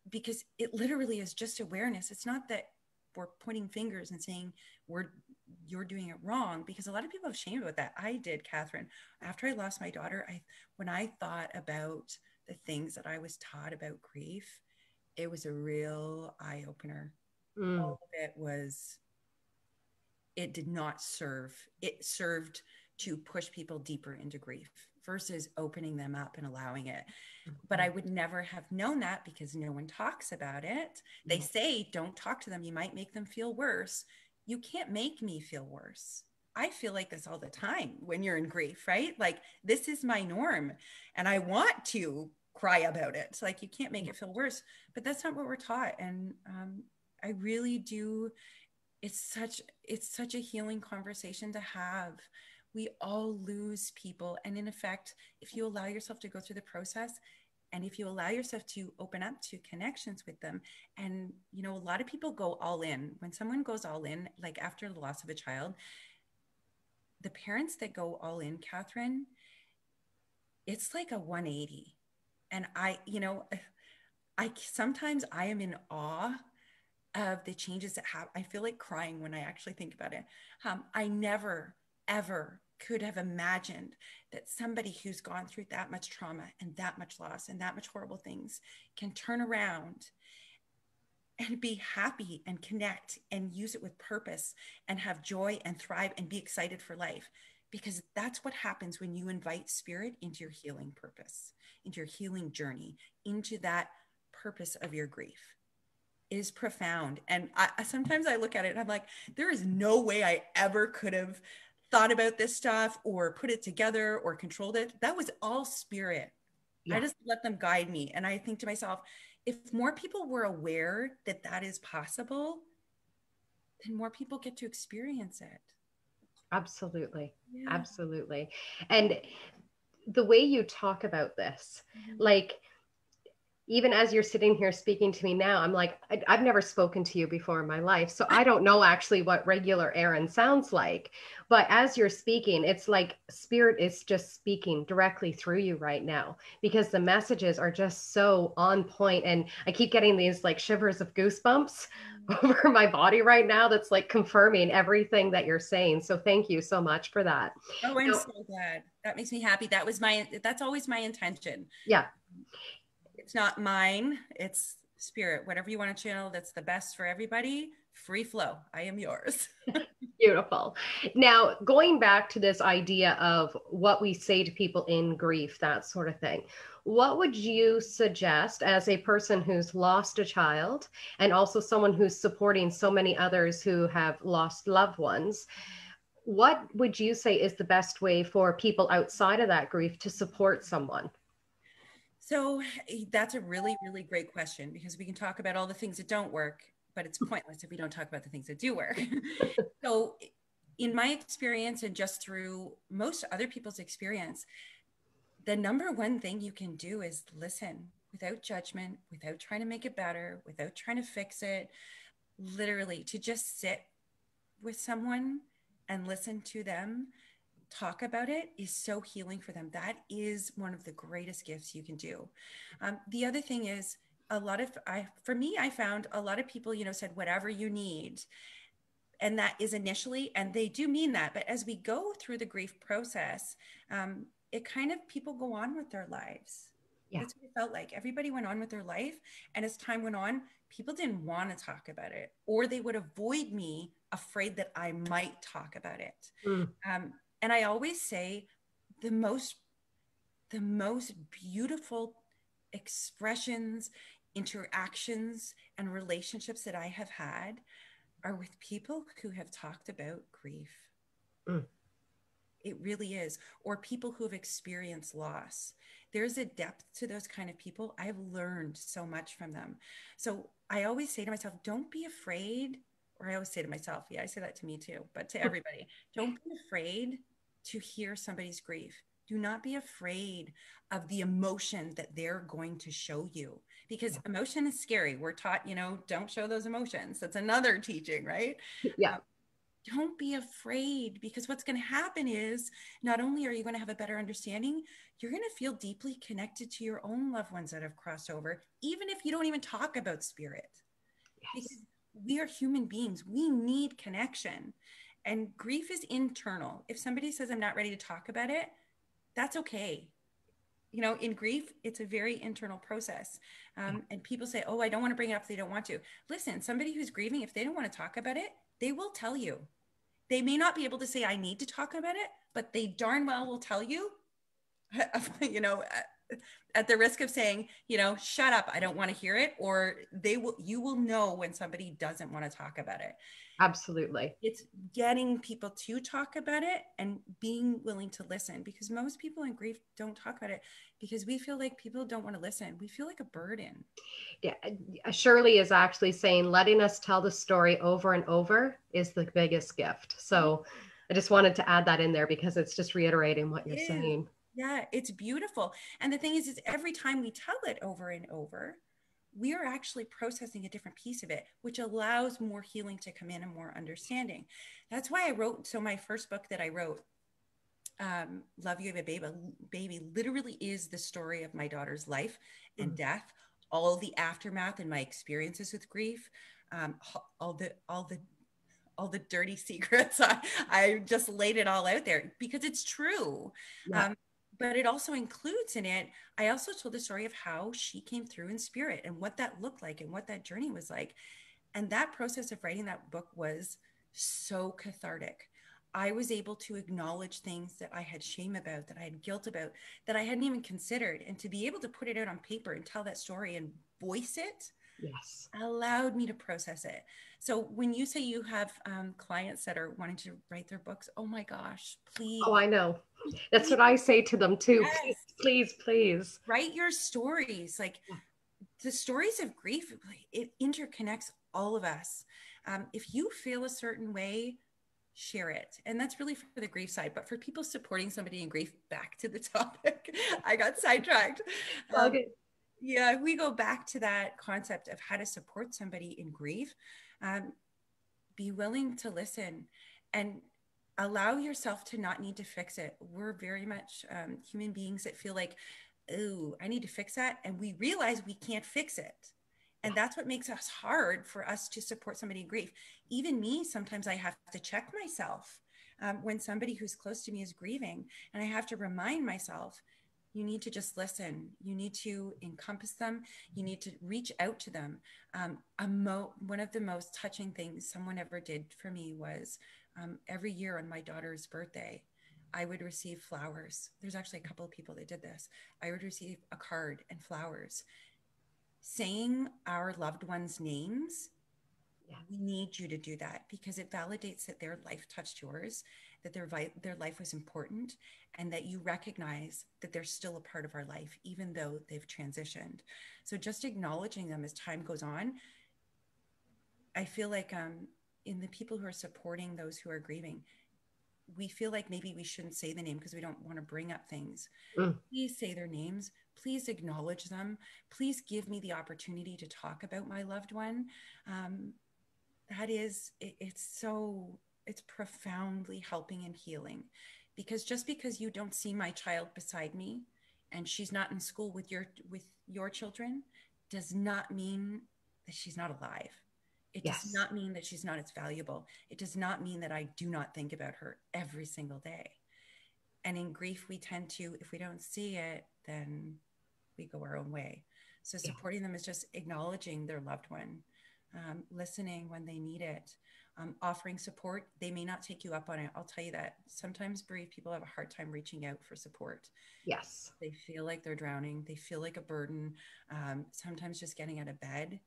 because it literally is just awareness. It's not that we're pointing fingers and saying we're you're doing it wrong because a lot of people have shame about that. I did, Catherine. After I lost my daughter, I when I thought about the things that I was taught about grief, it was a real eye opener. Mm. All of it was it did not serve. It served to push people deeper into grief versus opening them up and allowing it. Mm-hmm. But I would never have known that because no one talks about it. They mm-hmm. say, don't talk to them. You might make them feel worse. You can't make me feel worse. I feel like this all the time when you're in grief, right? Like, this is my norm. And I want to cry about it. So like, you can't make it feel worse. But that's not what we're taught. And um, I really do. It's such it's such a healing conversation to have we all lose people. And in effect, if you allow yourself to go through the process, and if you allow yourself to open up to connections with them and you know a lot of people go all in. When someone goes all in like after the loss of a child the parents that go all in catherine it's like a 180 and i you know i sometimes i am in awe of the changes that have i feel like crying when i actually think about it. Um, i never ever could have imagined that somebody who's gone through that much trauma and that much loss and that much horrible things can turn around and be happy and connect and use it with purpose and have joy and thrive and be excited for life. Because that's what happens when you invite spirit into your healing purpose into your healing journey into that purpose of your grief. Is profound. And I, sometimes i look at it and i'm like there is no way i ever could have thought about this stuff or put it together or controlled it. That was all spirit. Yeah. I just let them guide me. And I think to myself, if more people were aware that that is possible, then more people get to experience it. Absolutely. Yeah. Absolutely. And the way you talk about this, mm-hmm. like, even as you're sitting here speaking to me now, I'm like, I, have never spoken to you before in my life. So I don't know actually what regular Erin sounds like. But as you're speaking, it's like spirit is just speaking directly through you right now because the messages are just so on point. And I keep getting these like shivers of goosebumps mm. over my body right now that's like confirming everything that you're saying. So thank you so much for that. Oh, I'm so, so glad. That makes me happy. That was my, that's always my intention. Yeah it's not mine it's spirit whatever you want to channel that's the best for everybody free flow. I am yours. Beautiful. Now, going back to this idea of what we say to people in grief, that sort of thing, what would you suggest as a person who's lost a child and also someone who's supporting so many others who have lost loved ones? What would you say is the best way for people outside of that grief to support someone? So eh, that's a really, really great question because we can talk about all the things that don't work, but it's pointless if we don't talk about the things that do work. so, in my experience, and just through most other people's experience, the number one thing you can do is listen without judgment, without trying to make it better, without trying to fix it. Literally, to just sit with someone and listen to them talk about it is so healing for them. That is one of the greatest gifts you can do. Um, the other thing is, a lot of I for me, I found a lot of people, you know, said whatever you need. And that is initially, and they do mean that. But as we go through the grief process, um, it kind of people go on with their lives. Yeah. That's what it felt like. Everybody went on with their life. And as time went on, people didn't want to talk about it, or they would avoid me, afraid that I might talk about it. Mm. Um, and I always say the most the most beautiful expressions, interactions, and relationships that I have had are with people who have talked about grief. Mm. It really is. Or people who have experienced loss. There's a depth to those kind of people. I've learned so much from them. So I always say to myself, don't be afraid. Or I always say to myself, yeah, I say that to me too, but to everybody, don't be afraid to hear somebody's grief. Do not be afraid of the emotion that they're going to show you because emotion is scary. We're taught, you know, don't show those emotions. That's another teaching, right? Yeah. Um, don't be afraid because what's going to happen is not only are you going to have a better understanding, you're going to feel deeply connected to your own loved ones that have crossed over, even if you don't even talk about spirit. Yes. Because we are human beings, we need connection. And grief is internal. If somebody says, I'm not ready to talk about it, that's okay. You know, in grief, it's a very internal process. Um, and people say, Oh, I don't want to bring it up they don't want to. Listen, somebody who's grieving, if they don't want to talk about it, they will tell you. They may not be able to say, I need to talk about it, but they darn well will tell you, you know, at the risk of saying, you know, shut up, I don't want to hear it, or they will, you will know when somebody doesn't want to talk about it. Absolutely. It's getting people to talk about it and being willing to listen because most people in grief don't talk about it because we feel like people don't want to listen. We feel like a burden. Yeah. Uh, Shirley is actually saying letting us tell the story over and over is the biggest gift. So I just wanted to add that in there because it's just reiterating what you're saying. Yeah, it's beautiful. And the thing is, is every time we tell it over and over, we are actually processing a different piece of it, which allows more healing to come in and more understanding. That's why I wrote. So my first book that I wrote, um, "Love You Ava Baby," baby literally is the story of my daughter's life and mm-hmm. death, all the aftermath and my experiences with grief, um, all the all the all the dirty secrets. I, I just laid it all out there because it's true. Yeah. Um, but it also includes in it i also told the story of how she came through in spirit and what that looked like and what that journey was like. And that process of writing that book was so cathartic. I was able to acknowledge things that i had shame about that i had guilt about that i hadn't even considered. And to be able to put it out on paper and tell that story and voice it yes. allowed me to process it. So when you say you have um, clients that are wanting to write their books oh my gosh please. Oh i know that's what i say to them too. Yes. please, please. Please write your stories. Like the stories of grief it interconnects all of us. Um, if you feel a certain way share it. And that's really for the grief side but for people supporting somebody in grief back to the topic. I got sidetracked. Um, yeah we go back to that concept of how to support somebody in grief um, be willing to listen. And allow yourself to not need to fix it. We're very much um, human beings that feel like oh i need to fix that and we realize we can't fix it. And that's what makes us hard for us to support somebody in grief. Even me sometimes i have to check myself um, when somebody who's close to me is grieving and i have to remind myself you need to just listen. You need to encompass them. You need to reach out to them. Um, mo- one of the most touching things someone ever did for me was um, every year on my daughter's birthday i would receive flowers there's actually a couple of people that did this i would receive a card and flowers saying our loved ones names yeah. we need you to do that because it validates that their life touched yours that their, vi- their life was important and that you recognize that they're still a part of our life, even though they've transitioned. So just acknowledging them as time goes on, I feel like um, in the people who are supporting those who are grieving, we feel like maybe we shouldn't say the name because we don't want to bring up things. Mm. Please say their names. Please acknowledge them. Please give me the opportunity to talk about my loved one. Um, that is, it, it's so it's profoundly helping and healing because just because you don't see my child beside me and she's not in school with your with your children does not mean that she's not alive it yes. does not mean that she's not as valuable it does not mean that i do not think about her every single day and in grief we tend to if we don't see it then we go our own way so supporting yeah. them is just acknowledging their loved one um, listening when they need it um, offering support. They may not take you up on it. I'll tell you that. Sometimes bereaved people have a hard time reaching out for support. Yes. They feel like they're drowning, they feel like a burden. Um, sometimes just getting out of bed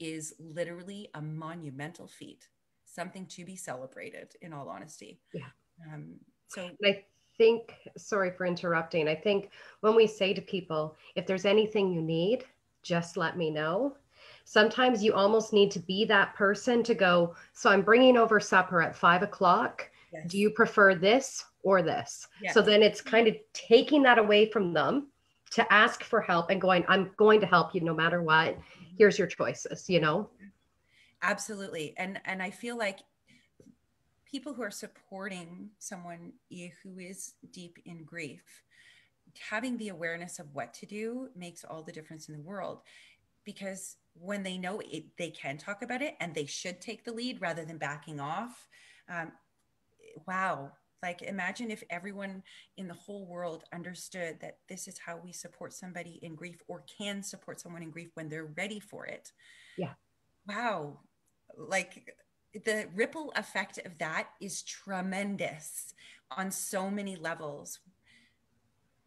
is literally a monumental feat, something to be celebrated, in all honesty. Yeah. Um, so I think, sorry for interrupting. I think when we say to people, if there's anything you need, just let me know sometimes you almost need to be that person to go so i'm bringing over supper at five o'clock yes. do you prefer this or this yes. so then it's kind of taking that away from them to ask for help and going i'm going to help you no matter what here's your choices you know absolutely and and i feel like people who are supporting someone who is deep in grief having the awareness of what to do makes all the difference in the world because when they know it, they can talk about it and they should take the lead rather than backing off. Um, wow. Like, imagine if everyone in the whole world understood that this is how we support somebody in grief or can support someone in grief when they're ready for it. Yeah. Wow. Like, the ripple effect of that is tremendous on so many levels.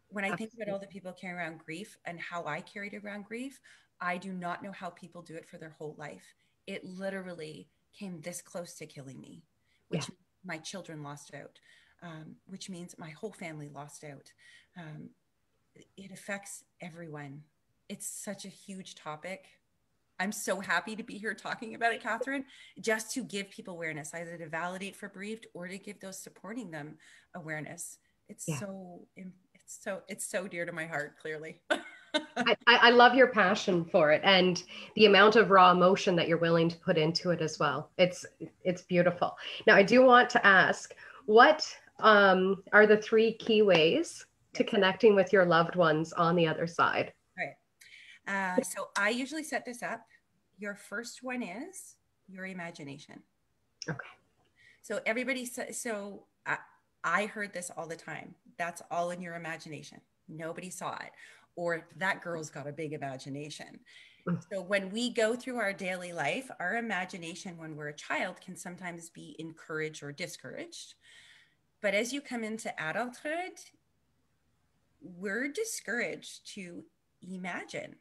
When I Absolutely. think about all the people carrying around grief and how I carried around grief, I do not know how people do it for their whole life. It literally came this close to killing me, which yeah. my children lost out, um, which means my whole family lost out. Um, it affects everyone. It's such a huge topic. I'm so happy to be here talking about it, Catherine, just to give people awareness, either to validate for bereaved or to give those supporting them awareness. It's yeah. so it's so it's so dear to my heart, clearly. I, I, love your passion for it and the amount of raw emotion that you're willing to put into it as well. It's it's beautiful. Now I do want to ask, what um, are the three key ways to connecting with your loved ones on the other side? Right. Uh, so I usually set this up. Your first one is your imagination. Okay. So everybody so. I, I heard this all the time. That's all in your imagination. Nobody saw it or that girl's got a big imagination. Mm. So when we go through our daily life, our imagination when we're a child can sometimes be encouraged or discouraged. But as you come into adulthood, we're discouraged to imagine.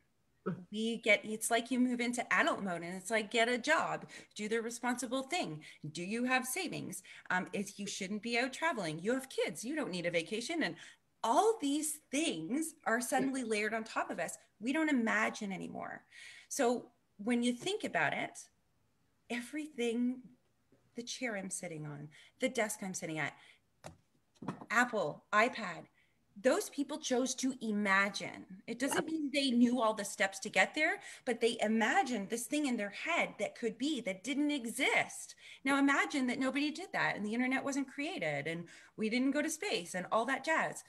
Mm. We get it's like you move into adult mode and it's like get a job, do the responsible thing. Do you have savings? Um, if you shouldn't be out traveling, you have kids, you don't need a vacation. And all these things are suddenly layered on top of us. We don't imagine anymore. So when you think about it, everything the chair I'm sitting on, the desk I'm sitting at, Apple, iPad, those people chose to imagine. It doesn't mean they knew all the steps to get there, but they imagined this thing in their head that could be that didn't exist. Now imagine that nobody did that and the internet wasn't created and we didn't go to space and all that jazz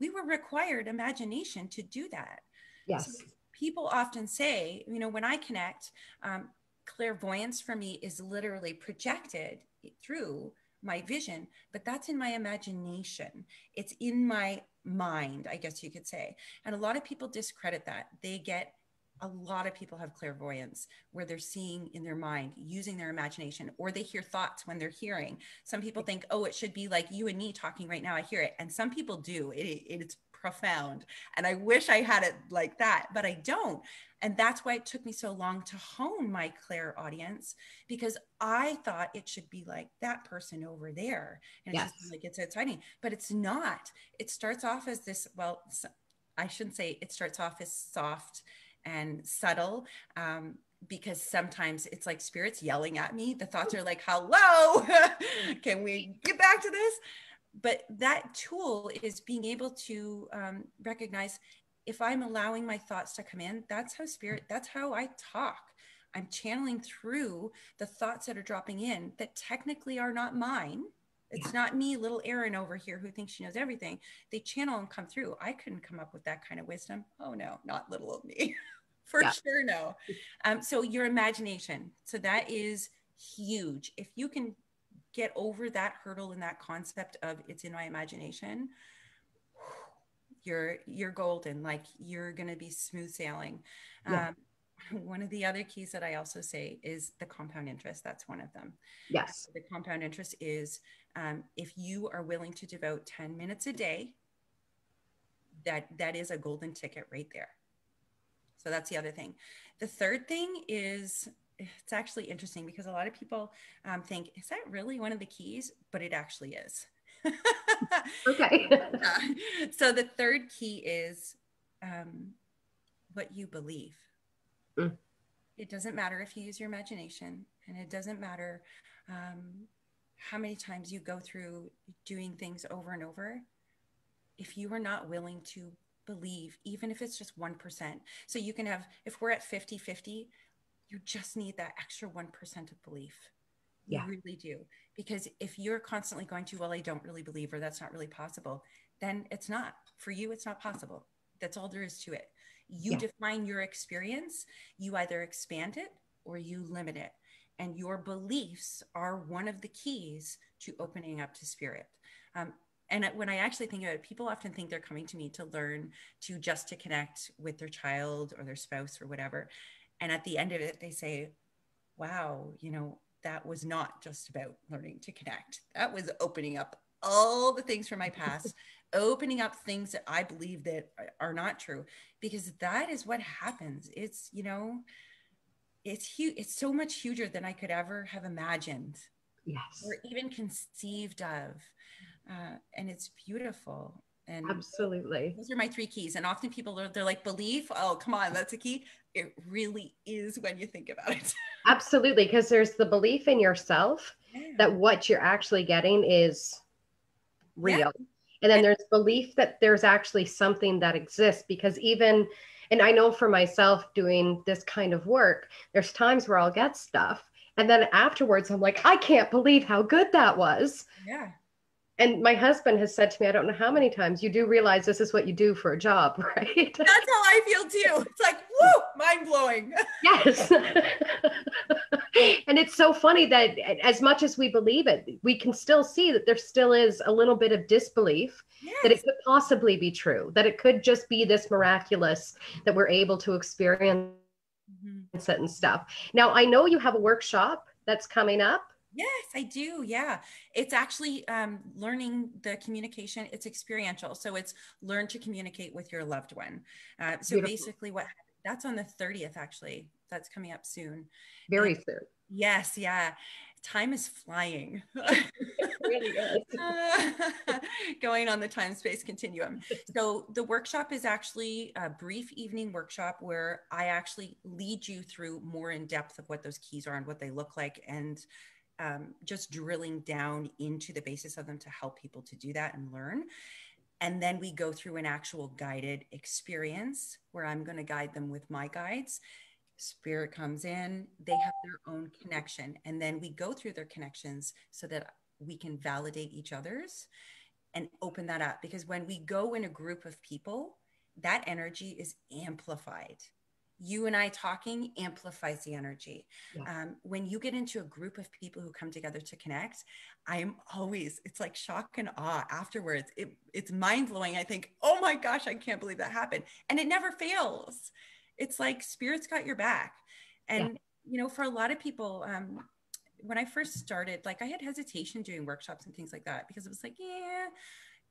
we were required imagination to do that. Yes. So people often say, you know, when I connect, um, clairvoyance for me is literally projected through my vision, but that's in my imagination. It's in my mind, I guess you could say. And a lot of people discredit that. They get a lot of people have clairvoyance where they're seeing in their mind using their imagination or they hear thoughts when they're hearing some people think oh it should be like you and me talking right now i hear it and some people do it, it's profound and i wish i had it like that but i don't and that's why it took me so long to hone my clairaudience because I thought it should be like that person over there. And yes. it's just like it's exciting, but it's not. It starts off as this, well, I shouldn't say it starts off as soft and subtle. Um, because sometimes it's like spirits yelling at me. The thoughts are like, hello, can we get back to this? But that tool is being able to um, recognize if I'm allowing my thoughts to come in, that's how spirit, that's how I talk. I'm channeling through the thoughts that are dropping in that technically are not mine. It's not me, little Erin over here who thinks she knows everything. They channel and come through. I couldn't come up with that kind of wisdom. Oh no, not little old me. For yeah. sure, no. Um, so your imagination. So that is huge. If you can get over that hurdle and that concept of it's in my imagination, you're you're golden. Like you're going to be smooth sailing. Yeah. um, one of the other keys that i also say is the compound interest. That's one of them. Yes. The compound interest is um, if you are willing to devote 10 minutes a day that that is a golden ticket right there. So that's the other thing. The third thing is it's actually interesting because a lot of people um, think is that really one of the keys but it actually is okay. so the third key is um, what you believe. Mm. It doesn't matter if you use your imagination, and it doesn't matter um, how many times you go through doing things over and over. If you are not willing to believe, even if it's just 1%, so you can have, if we're at 50 50, you just need that extra 1% of belief. You really do. Because if you're constantly going to, well, I don't really believe, or that's not really possible, then it's not. For you, it's not possible. That's all there is to it. You yeah. define your experience, you either expand it or you limit it. And your beliefs are one of the keys to opening up to spirit. Um, and when I actually think about it, people often think they're coming to me to learn to just to connect with their child or their spouse or whatever. And at the end of it, they say, wow, you know, that was not just about learning to connect. That was opening up all the things from my past, opening up things that I believe that are not true, because that is what happens. It's, you know, it's huge. It's so much huger than I could ever have imagined. Yes. Or even conceived of. Uh, and it's beautiful. And absolutely. Those are my three keys. And often people are, they're like, belief. Oh, come on, that's a key. It really is when you think about it. absolutely. Because there's the belief in yourself yeah. that what you're actually getting is real. Yeah. And then there's belief that there's actually something that exists because even, and I know for myself doing this kind of work, there's times where I'll get stuff. And then afterwards, I'm like, I can't believe how good that was. Yeah and my husband has said to me, I don't know how many times, you do realize this is what you do for a job, right? That's how I feel too. It's like, whoo, mind blowing. Yes. and it's so funny that as much as we believe it, we can still see that there still is a little bit of disbelief yes. that it could possibly be true, that it could just be this miraculous that we're able to experience mm-hmm. it and stuff. Now, I know you have a workshop that's coming up. Yes, I do. Yeah. It's actually um, learning the communication. It's experiential. So it's learn to communicate with your loved one. Uh, so Beautiful. basically, what that's on the 30th, actually. That's coming up soon. Very and, soon. Yes. Yeah. Time is flying. really is. going on the time space continuum. So, the workshop is actually a brief evening workshop where I actually lead you through more in depth of what those keys are and what they look like and um, just drilling down into the basis of them to help people to do that and learn. And then we go through an actual guided experience where I'm going to guide them with my guides. Spirit comes in, they have their own connection. And then we go through their connections so that we can validate each other's and open that up. Because when we go in a group of people, that energy is amplified you and I talking amplifies the energy. Yeah. Um, when you get into a group of people who come together to connect, I am always, it's like shock and awe afterwards. It, it's mind blowing. I think, oh my gosh, I can't believe that happened. And it never fails. It's like spirit's got your back. And, yeah. you know, for a lot of people, um, when I first started, like I had hesitation doing workshops and things like that because it was like, yeah.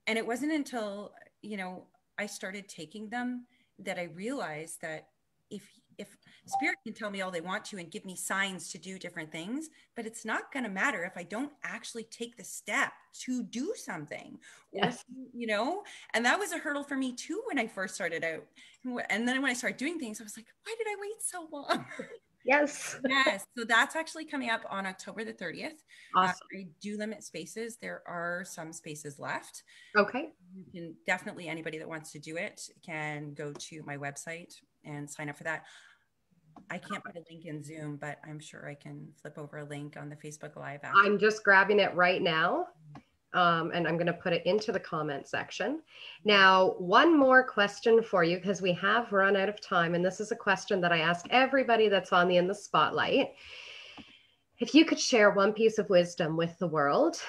And it wasn't until, you know, I started taking them that I realized that if if spirit can tell me all they want to and give me signs to do different things but it's not going to matter if i don't actually take the step to do something yes. or, you know? And that was a hurdle for me too when i first started out. And then when i started doing things i was like why did i wait so long? Yes. Yes. So that's actually coming up on october the 30th uh, awesome. Uh, i do limit spaces. There are some spaces left. Okay. You can definitely anybody that wants to do it can go to my website and sign up for that. I can't put a link in Zoom, but I'm sure I can flip over a link on the Facebook Live app. I'm just grabbing it right now. Um, and I'm going to put it into the comment section. Now, one more question for you because we have run out of time. And this is a question that I ask everybody that's on the In the Spotlight. If you could share one piece of wisdom with the world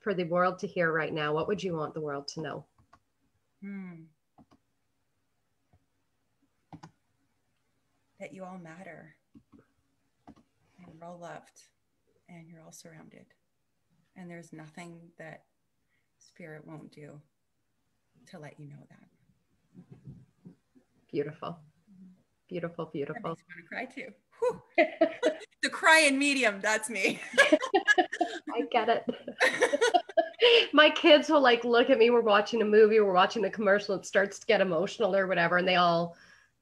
for the world to hear right now, what would you want the world to know? Hmm. That you all matter and you're all loved and you're all surrounded. And there's nothing that spirit won't do to let you know that. Beautiful. Beautiful, beautiful. That makes me want to cry too. the crying medium, that's me. I get it. My kids will like look at me, we're watching a movie, we're watching a commercial, it starts to get emotional or whatever, and they all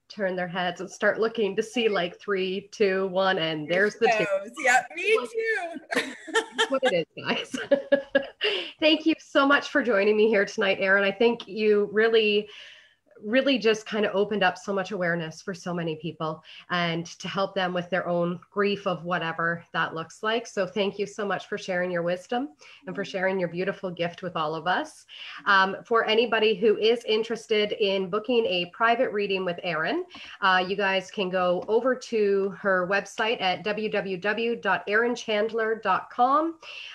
turn their heads and start looking to see like three, two, one, and there's the two. Yeah, me too. what it is, guys. Thank you so much for joining me here tonight, Erin. I think you really really just kind of opened up so much awareness for so many people and to help them with their own grief of whatever that looks like. So, thank you so much for sharing your wisdom and for sharing your beautiful gift with all of us. Um, for anybody who is interested in booking a private reading with Erin, uh, you guys can go over to her website at www.erinchandler.com.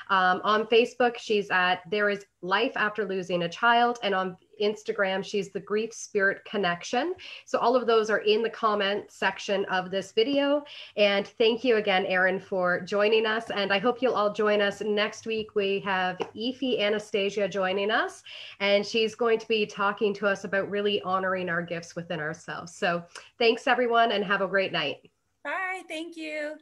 Um, on Facebook, she's at There is Life After Losing a Child, and on Instagram. She's the Grief Spirit Connection. So all of those are in the comment section of this video. And thank you again, Erin, for joining us. And I hope you'll all join us next week. We have Efi Anastasia joining us, and she's going to be talking to us about really honoring our gifts within ourselves. So thanks, everyone, and have a great night. Bye. Thank you.